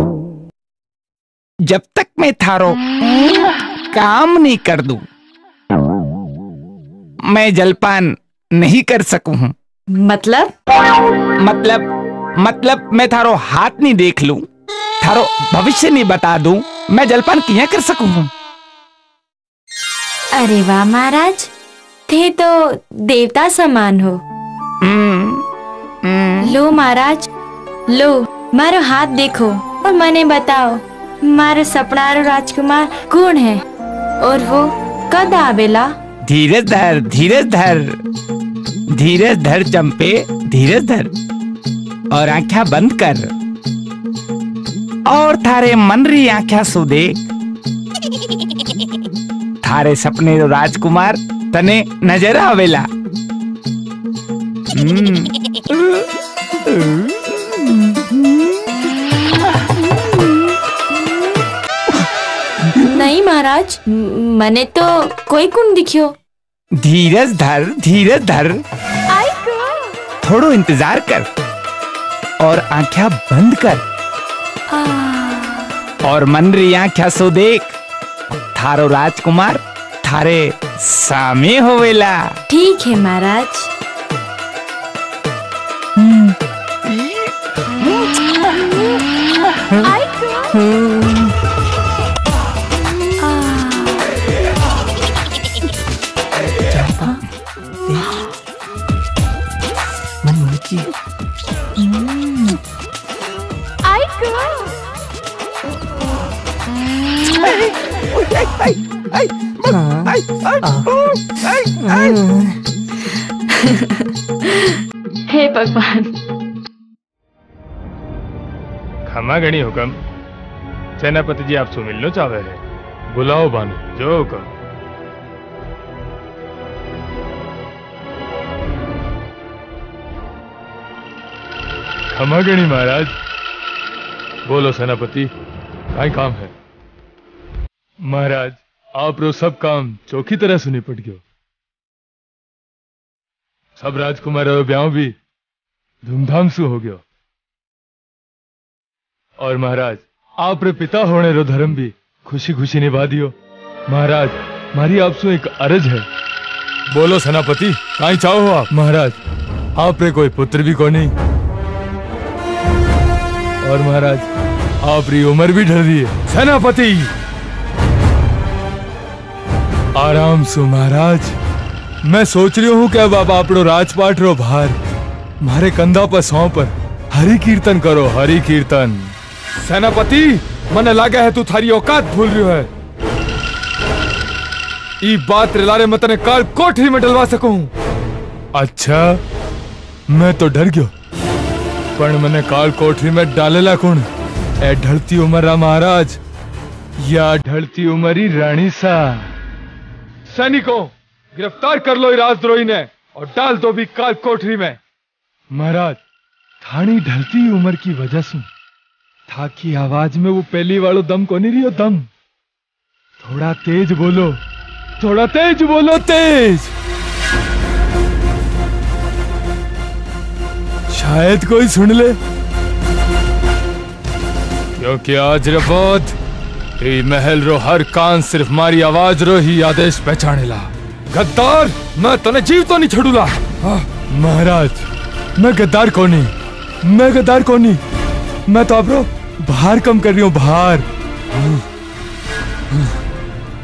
जब तक मैं थारो काम नहीं कर दू मैं जलपान नहीं कर सकू। हूँ मतलब? मतलब मतलब मैं थारो हाथ नहीं देख लूँ थारो भविष्य नहीं बता दूँ मैं जलपान किया कर सकूँ? हूँ अरे वाह महाराज थे तो देवता समान हो। लो महाराज लो मारो हाथ देखो और मने बताओ मारो सपनारो राजकुमार कौन है? और वो कद आवेला? धीरज धर धीरज धर धीरज धर चंपे धीरज धर। और आँखें बंद कर। और थारे मन री आँखें सो देख। थारे सपने रो राजकुमार तने नज़र आवेला। नहीं महाराज मने तो कोई कुन दिखियो। धीरज धर धीरज धर। थोड़ो इंतज़ार कर। और आख्या बंद कर। और मन री आँखें सो देख। थारो राजकुमार थारे सामे होवेला। ठीक है महाराज। मनमोहकी हे। भगवान। खमा गणी हुकम। सेनापति जी आपसे मिलना चाहे है? बुलाओ बानो जो हुकम। खमा गणी महाराज। बोलो सेनापति काई काम है? महाराज आप रो सब काम चौखी तरह से निपट गयो सब राजकुमार ब्याह भी धूमधाम से हो गयो और महाराज आप रे पिता होने रो धर्म भी खुशी खुशी निभा दियो। महाराज, मारी आपसे एक अरज है। बोलो सेनापति, काई चाहो आप? महाराज आप रे कोई पुत्र भी को नहीं और महाराज आप री उम्र भी ढल रही है। सेनापति! आराम सु महाराज। मैं सोच रही हूँ कि अब आप आपड़ो राजपाट रो भार, मारे कंधा पर सौ पर हरि कीर्तन करो, हरि कीर्तन। सेनापति, मने लागे है तू थारी औकात भूल रही है ई बात रिलारे मैं तने काल कोठरी में डलवा सकूँ। अच्छा मैं तो डर गयो, पण मने काल कोठरी में डालेला कौन? ए ढलती उमरा महाराज, या ढलती उमरी रानी सा। सैनिकों, गिरफ़्तार कर लो राजद्रोही ने और डाल दो भी काल कोठरी में। महाराज, थानी ढलती उम्र की वजह से। था की आवाज़ में वो पहली वालों दम को नहीं रियो दम। थोड़ा तेज बोलो। थोड़ा तेज बोलो, तेज! शायद कोई सुन ले। क्योंकि आज रे महल रो हर कान सिर्फ़ मारी आवाज़ रो ही आदेश पहचानेला गद्दार मैं तने जीव तो नहीं छोड़ूला। हाँ, महाराज मैं गद्दार कोनी मैं गद्दार कोनी। मैं तो आप भार कम कर रही हूँ भार।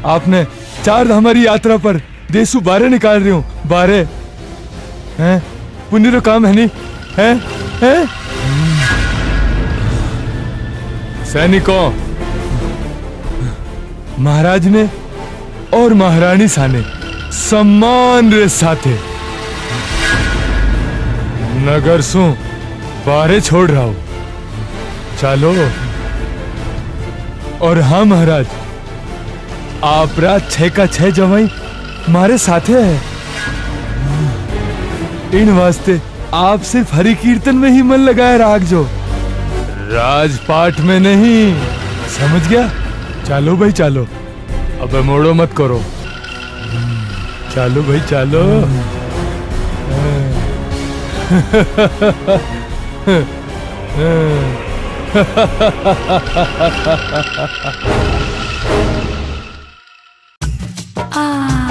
आपने चार हमारी यात्रा पर देसु बारे निकाल रही हूँ बारे हैं? पुण्य रो काम है नहीं? है? है? सैनिकों महाराज ने और महारानी साने सम्मान रे साथे। नगर सु बारे छोड़ रहा हूँ। चलो। और हाँ महाराज, आप रात छह का छह जवाई मारे साथे है। इन वास्ते आप सिर्फ़ हरि कीर्तन में ही मन लगाए राग जो। राजपाट में नहीं, समझ गया? चालो भाई चालो। अबे मोड़ो मत करो। हम्म, चालो भाई चालो। आ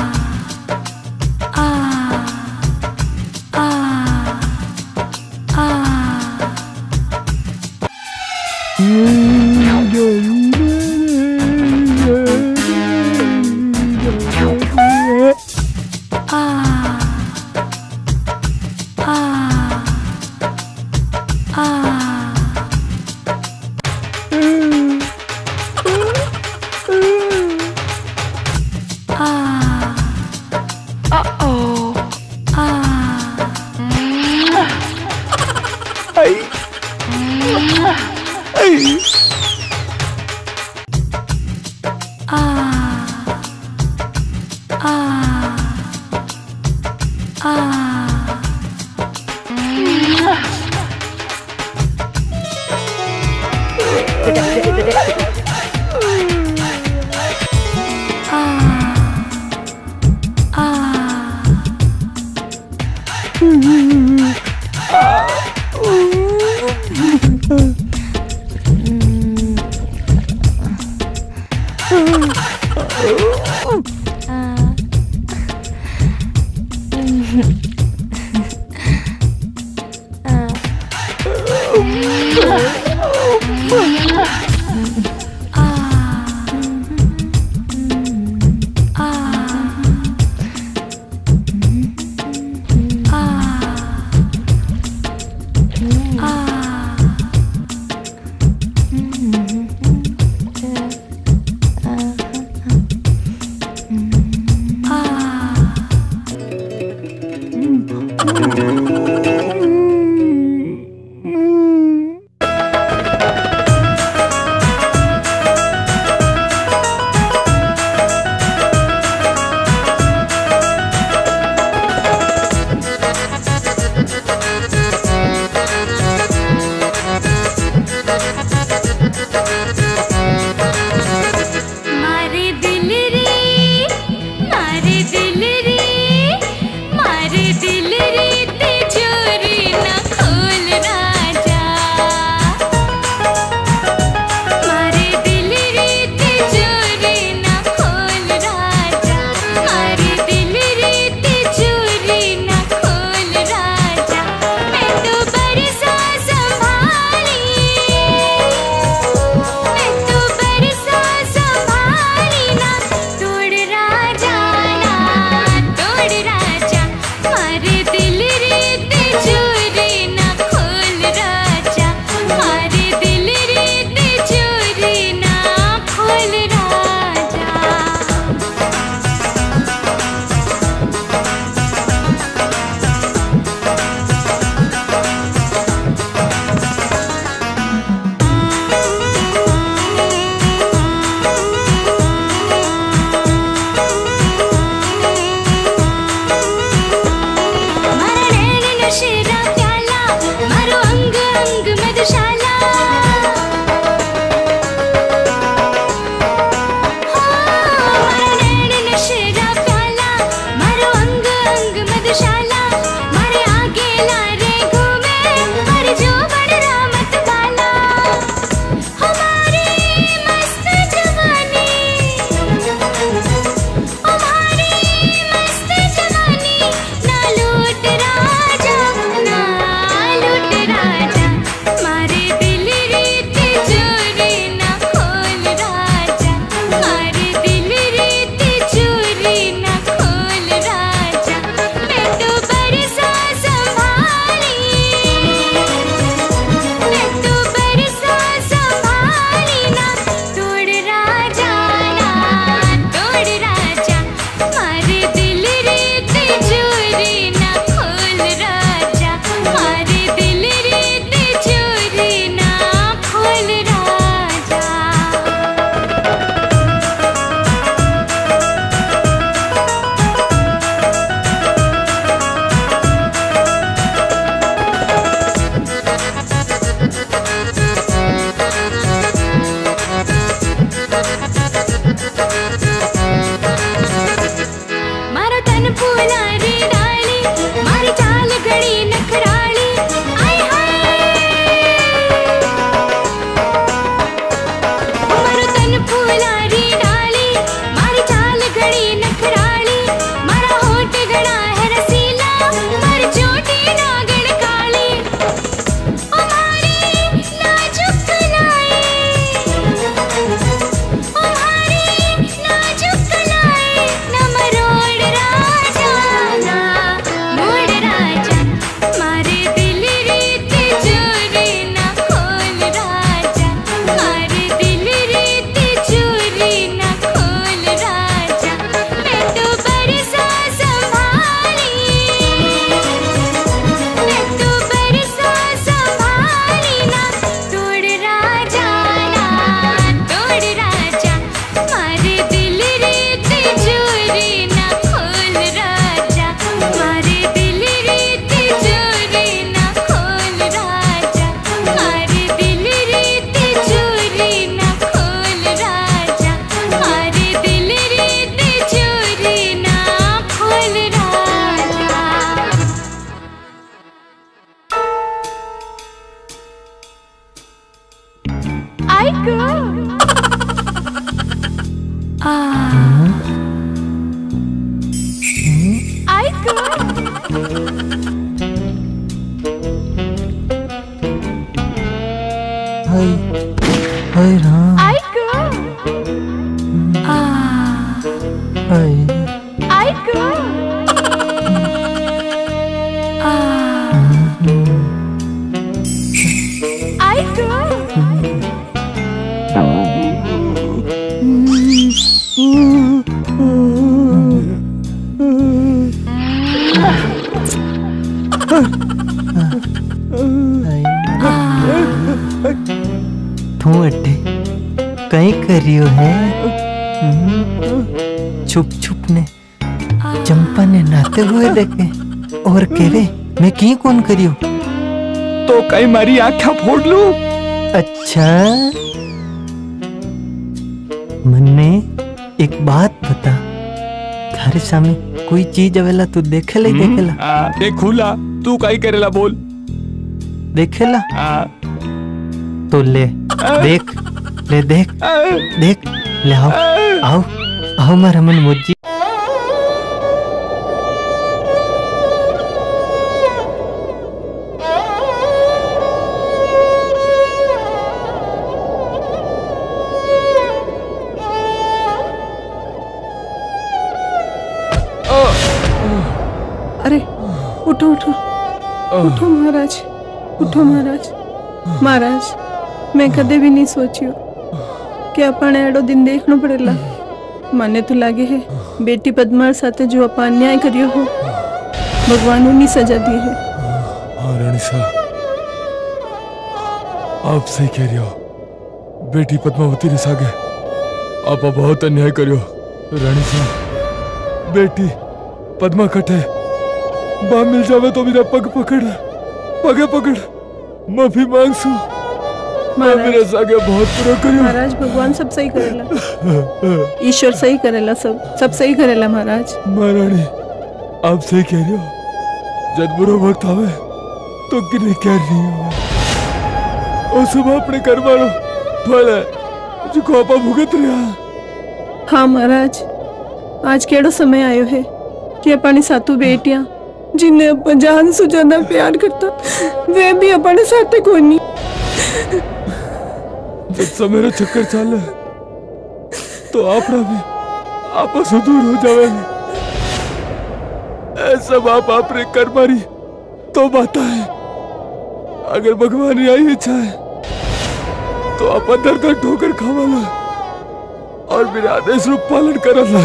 कहीं मारी आँखें फोड़ लू। अच्छा। मन्ने एक बात बता। थारे सामने कोई चीज़ अवेला तू देखेला ही देखेला? हाँ, देखूला। तू कहीं करेला बोल। देखेला? हाँ, तो ले देख ले देख देख ले आओ। आओ आओ मारा मन मोजी। उठो महाराज उठो महाराज। महाराज, मैं कदे भी नहीं सोचियो कि अपन एडो दिन देखनो पड़ेला। माने तो लागे है, बेटी पद्मार साथे जो अपन अन्याय करियो हो, भगवान उन्हीं सजा दी है। रानी साहब आप सही कह रही हो। बेटी पद्मावती ने सागे, आप बहुत अन्याय करियो। बा मिल जावे तो मेरा पग पकड़। पगे पकड़। माफ़ी मांगसू। मैं मेरे सागे बहुत बुरा करियो महाराज भगवान सब सही करेला। ईश्वर सही करेला सब। सब सही करेला महाराज। महारानी आप सही कह रही हो। जब बुरा वक्त आवे तो किन्हें कह रही हो और सब अपने मारो फल है जो आपा भुगत रहा हाँ महाराज। आज केड़ो समय आयो है कि अपनी सातू बेटियाँ जिन्हें अपन जान से ज़्यादा प्यार करता वे भी अपने साथे कोई नहीं। जब सब मेरा चक्कर चाले तो आपना भी आपस से दूर हो जावे ऐसा बाप आपने कर मारी तो बात है अगर भगवान ही आई इच्छा है तो आप दर दर ठोकर खावाला और मेरे आदेश रूप पालन करला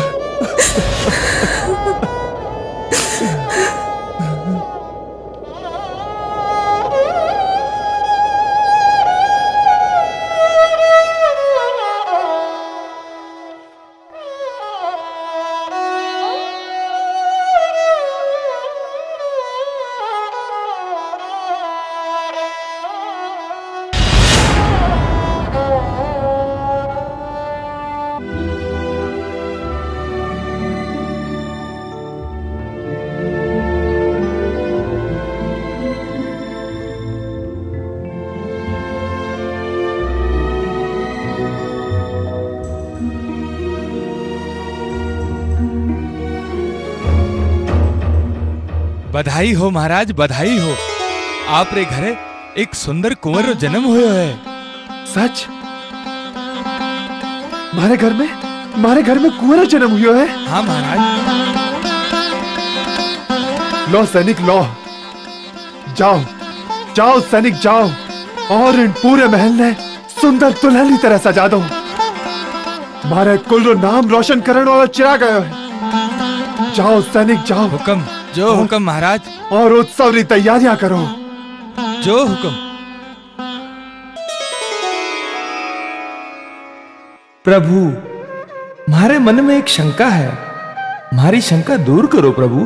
बधाई हो महाराज बधाई हो। आप रे घरे एक सुंदर कुंवर रो जन्म होयो है। सच? मारे घर में? मारे घर में कुंवर जन्म हुआ है? हाँ महाराज। लो सैनिक लो। जाओ जाओ सैनिक जाओ। और इन पूरे महल ने सुंदर दुल्हन की तरह सजा दो। मारे कुल रो नाम रोशन करने वाला चिरा गयो है। जाओ सैनिक जाओ। हुक्म। जो हुक्म महाराज। और उत्सव की तैयारियाँ करो। जो हुक्म। प्रभु मारे मन में एक शंका है। मारी शंका दूर करो प्रभु।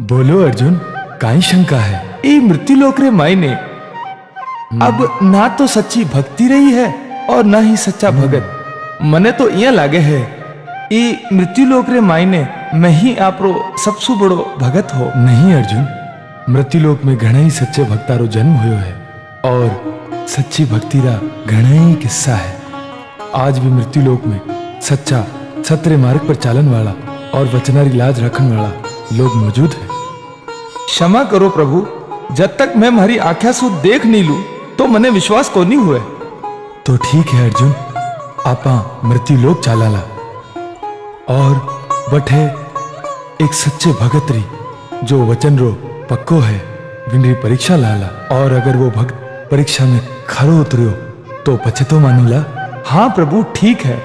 बोलो अर्जुन काई शंका है? ये मृत्यु लोक रे मायने अब ना तो सच्ची भक्ति रही है और ना ही सच्चा भगत। मने तो इया लागे है એ મૃત્યુલોક રે માયને નહીં આપણો સબસુ બડો ભગત હો નહીં અર્જુન મૃત્યુલોક મેં ઘણા સચ્ચે ભક્તારો जन्म હોયો है और सच्ची भक्ति का घना ही किस्सा है। आज भी मृत्यु लोक में सच्चा छत्रे मार्ग पर चालन वाला और वचनारी लाज रखन वाला लोग मौजूद है। क्षमा करो प्रभु जब तक मैं मारी आख्या सु देख नहीं लू तो मने विश्वास को नहीं हुए। तो ठीक है अर्जुन। आपा मृत्यु लोक चालाला। और बठे एक सच्चे भगतरी, जो वचन रो पक्को है विनरी परीक्षा लाला। और अगर वो भक्त परीक्षा में खरो उतरियो तो पछतो मानूला हाँ प्रभु, ठीक है।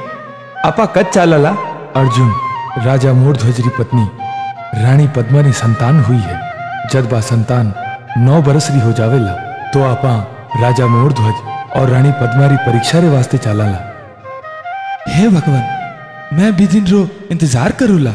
अपा कच चालाला अर्जुन, राजा मोरध्वजरी पत्नी, रानी पद्मा ने संतान हुई है। जद बा संतान नौ बरस री हो जावेला तो आपा राजा मोरध्वज और रानी पद्मारी परीक्षा रे वास्ते चालाला हे भगवान मैं भी दिन रो इंतज़ार करूला।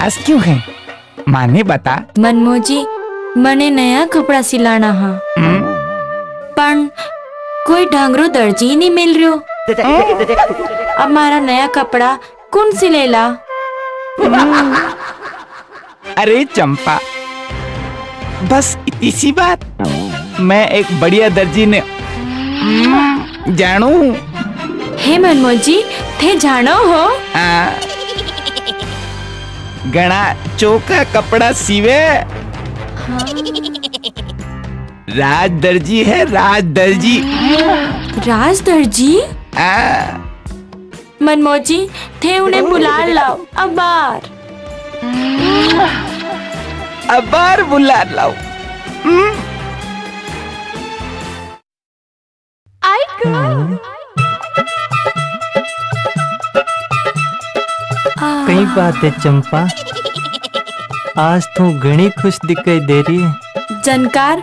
उदास क्यों है माने बता मनमोजी મને નયા કપડા સિલાણા હા પણ કોઈ ઢાંગરો દરજી નહીં મિલ રહ્યો अब मारा नया कपड़ा कौन सिलेला अरे चंपा बस इतनी सी बात मैं एक बढ़िया दर्जी ने जानू हे मनमोजी थे जानो हो गणा चौका कपड़ा सीवे। राज दर्जी है राज दर्जी। राज दर्जी? मनमोजी थे उन्हें बुला लाओ अबार अबार बुला लाओ। कई बात है चंपा। आज तू घनी खुश दिखाई दे रही है। जानकार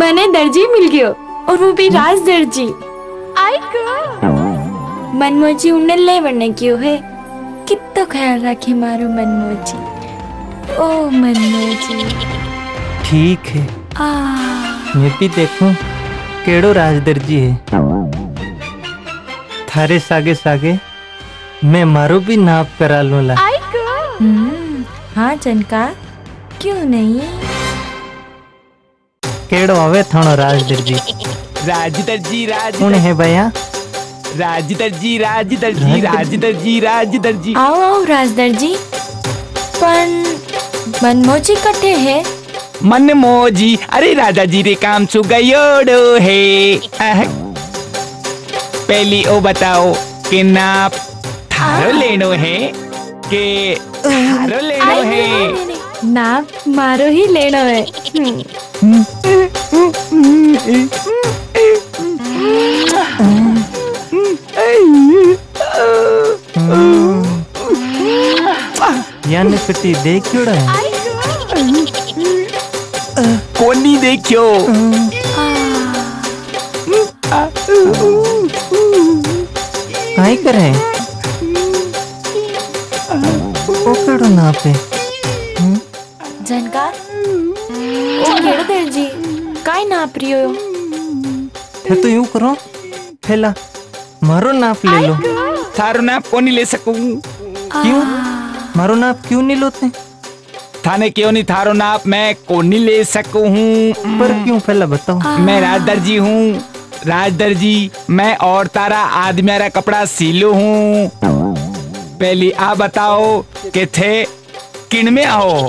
मने दर्जी मिल गयो और वो भी राज दर्जी। आई मनमोजी उन्हें ले बनने क्यों है? कितना ख्याल रखे मारो मनमोजी। ओ मनमोजी। ठीक है। आ। मैं भी देखूँ केड़ो राजदर्जी है। थारे सागे सागे मैं मारो भी नाप करा लूला। हम्म, हाँ जानकार क्यों नहीं केड़ो आवे थानो राजदर्जी राज दर्जी राज कौन है भैया राज दर्जी राज दर्जी राज दर्जी राज दर्जी आओ आओ राज दर्जी पण मनमोजी कटे है मन मोजी अरे राजा जी रे काम सु गयोड़ो है पहली ओ बताओ कि नाप थारो लेनो है के थारो लेनो है। नाप मारो ही लेना है। यानी कटी देख क्यों कोनी देखियो। काई करे नाप है? जानकार ओ केड़ो दर्जी काई नाप रही हो थे तो यूँ करो थैला मारो नाप ले लो थारो नाप कोनी ले सकूँ क्यों मारो नाप क्यों नहीं लोते थाने क्यों नहीं थारो नाप मैं कोनी ले सकूँ हूँ पर क्यों पहला बताओ मैं राज दर्जी हूँ राज दर्जी मैं और तारा आदमी कपड़ा सीलू हूँ पहली आ बताओ के थे किन में आओ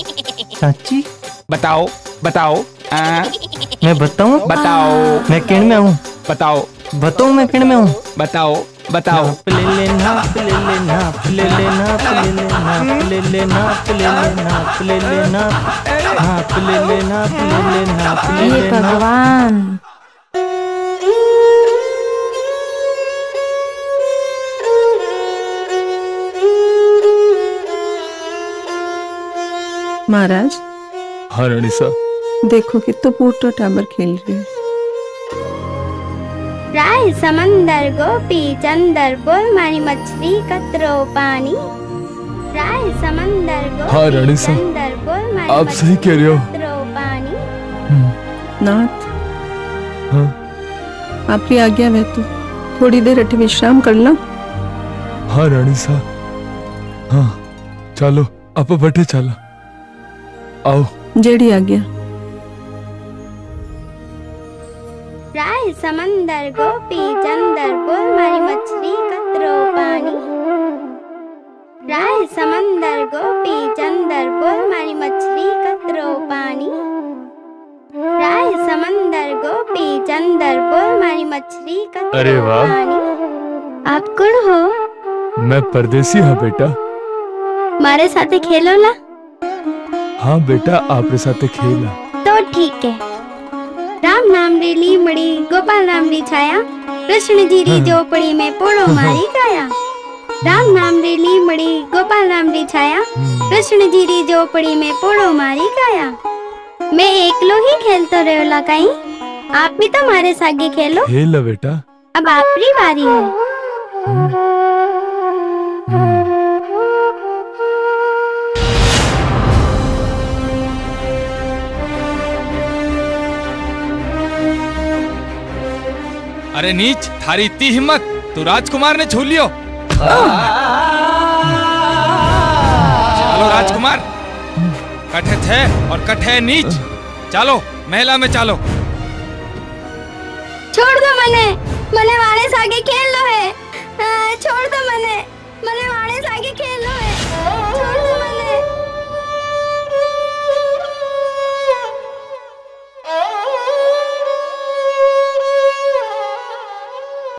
चाची बताओ बताओ आ, मैं बताऊँ बताओ मैं किन में हूँ बताओ बताऊँ मैं किन में हूँ बताओ बताओ ले ले नाप ले ले नाप ले ले नाप ले ले नाप ले ले नाप ले ले नाप ले ले नाप नाप ले ले नाप ले ले नाप ले हे ले नाप भगवान महाराज। हाँ रानी सा देखो कितो पूटो टाबर खेल रहे हो। राय समंदर गोपी चंदर बोल मारी मछली कतरो पानी। राय समंदर गोपी हाँ, रानी साहब, चंदर बोल मारी आप सही कह रहे हो। पानी। नाथ। हाँ। आपकी आज्ञा है तो थोड़ी देर अठ विश्राम कर लो। हाँ रानी सा हाँ चलो आप बैठे चलो। आओ। जेड़ी आज्ञा राय समंदर गोपी चंदर बोल मारी मछली कतरो पानी। राय समंदर गोपी चंदर बोल मारी मछली कतरो पानी। राय समंदर गोपी चंदर बोल मारी मछली कतरो अरे वाह। आप कौन हो? मैं परदेसी हूँ बेटा। मारे साथे खेलो ला। हाँ बेटा आपरे साथे खेला तो ठीक है। राम नाम री लीमड़ी गोपाल नाम री छाया कृष्ण जी री झोपड़ी में पोड़ो मारी गाया। राम नाम री लीमड़ी गोपाल नाम री छाया कृष्ण जी री झोपड़ी में पोड़ो मारी गाया। मैं एकलो ही खेलतो रहेला कहीं आप भी तो हमारे सागे खेलो। खेलो बेटा। अब आपकी बारी है। अरे नीच, थारी इतनी हिम्मत, तू राजकुमार ने छू लियो। चलो राजकुमार। कठे थे और कठे नीच। चलो, महिला में चलो। छोड़ दो मने मने वाले सागे खेल लो है। छोड़ दो मने मने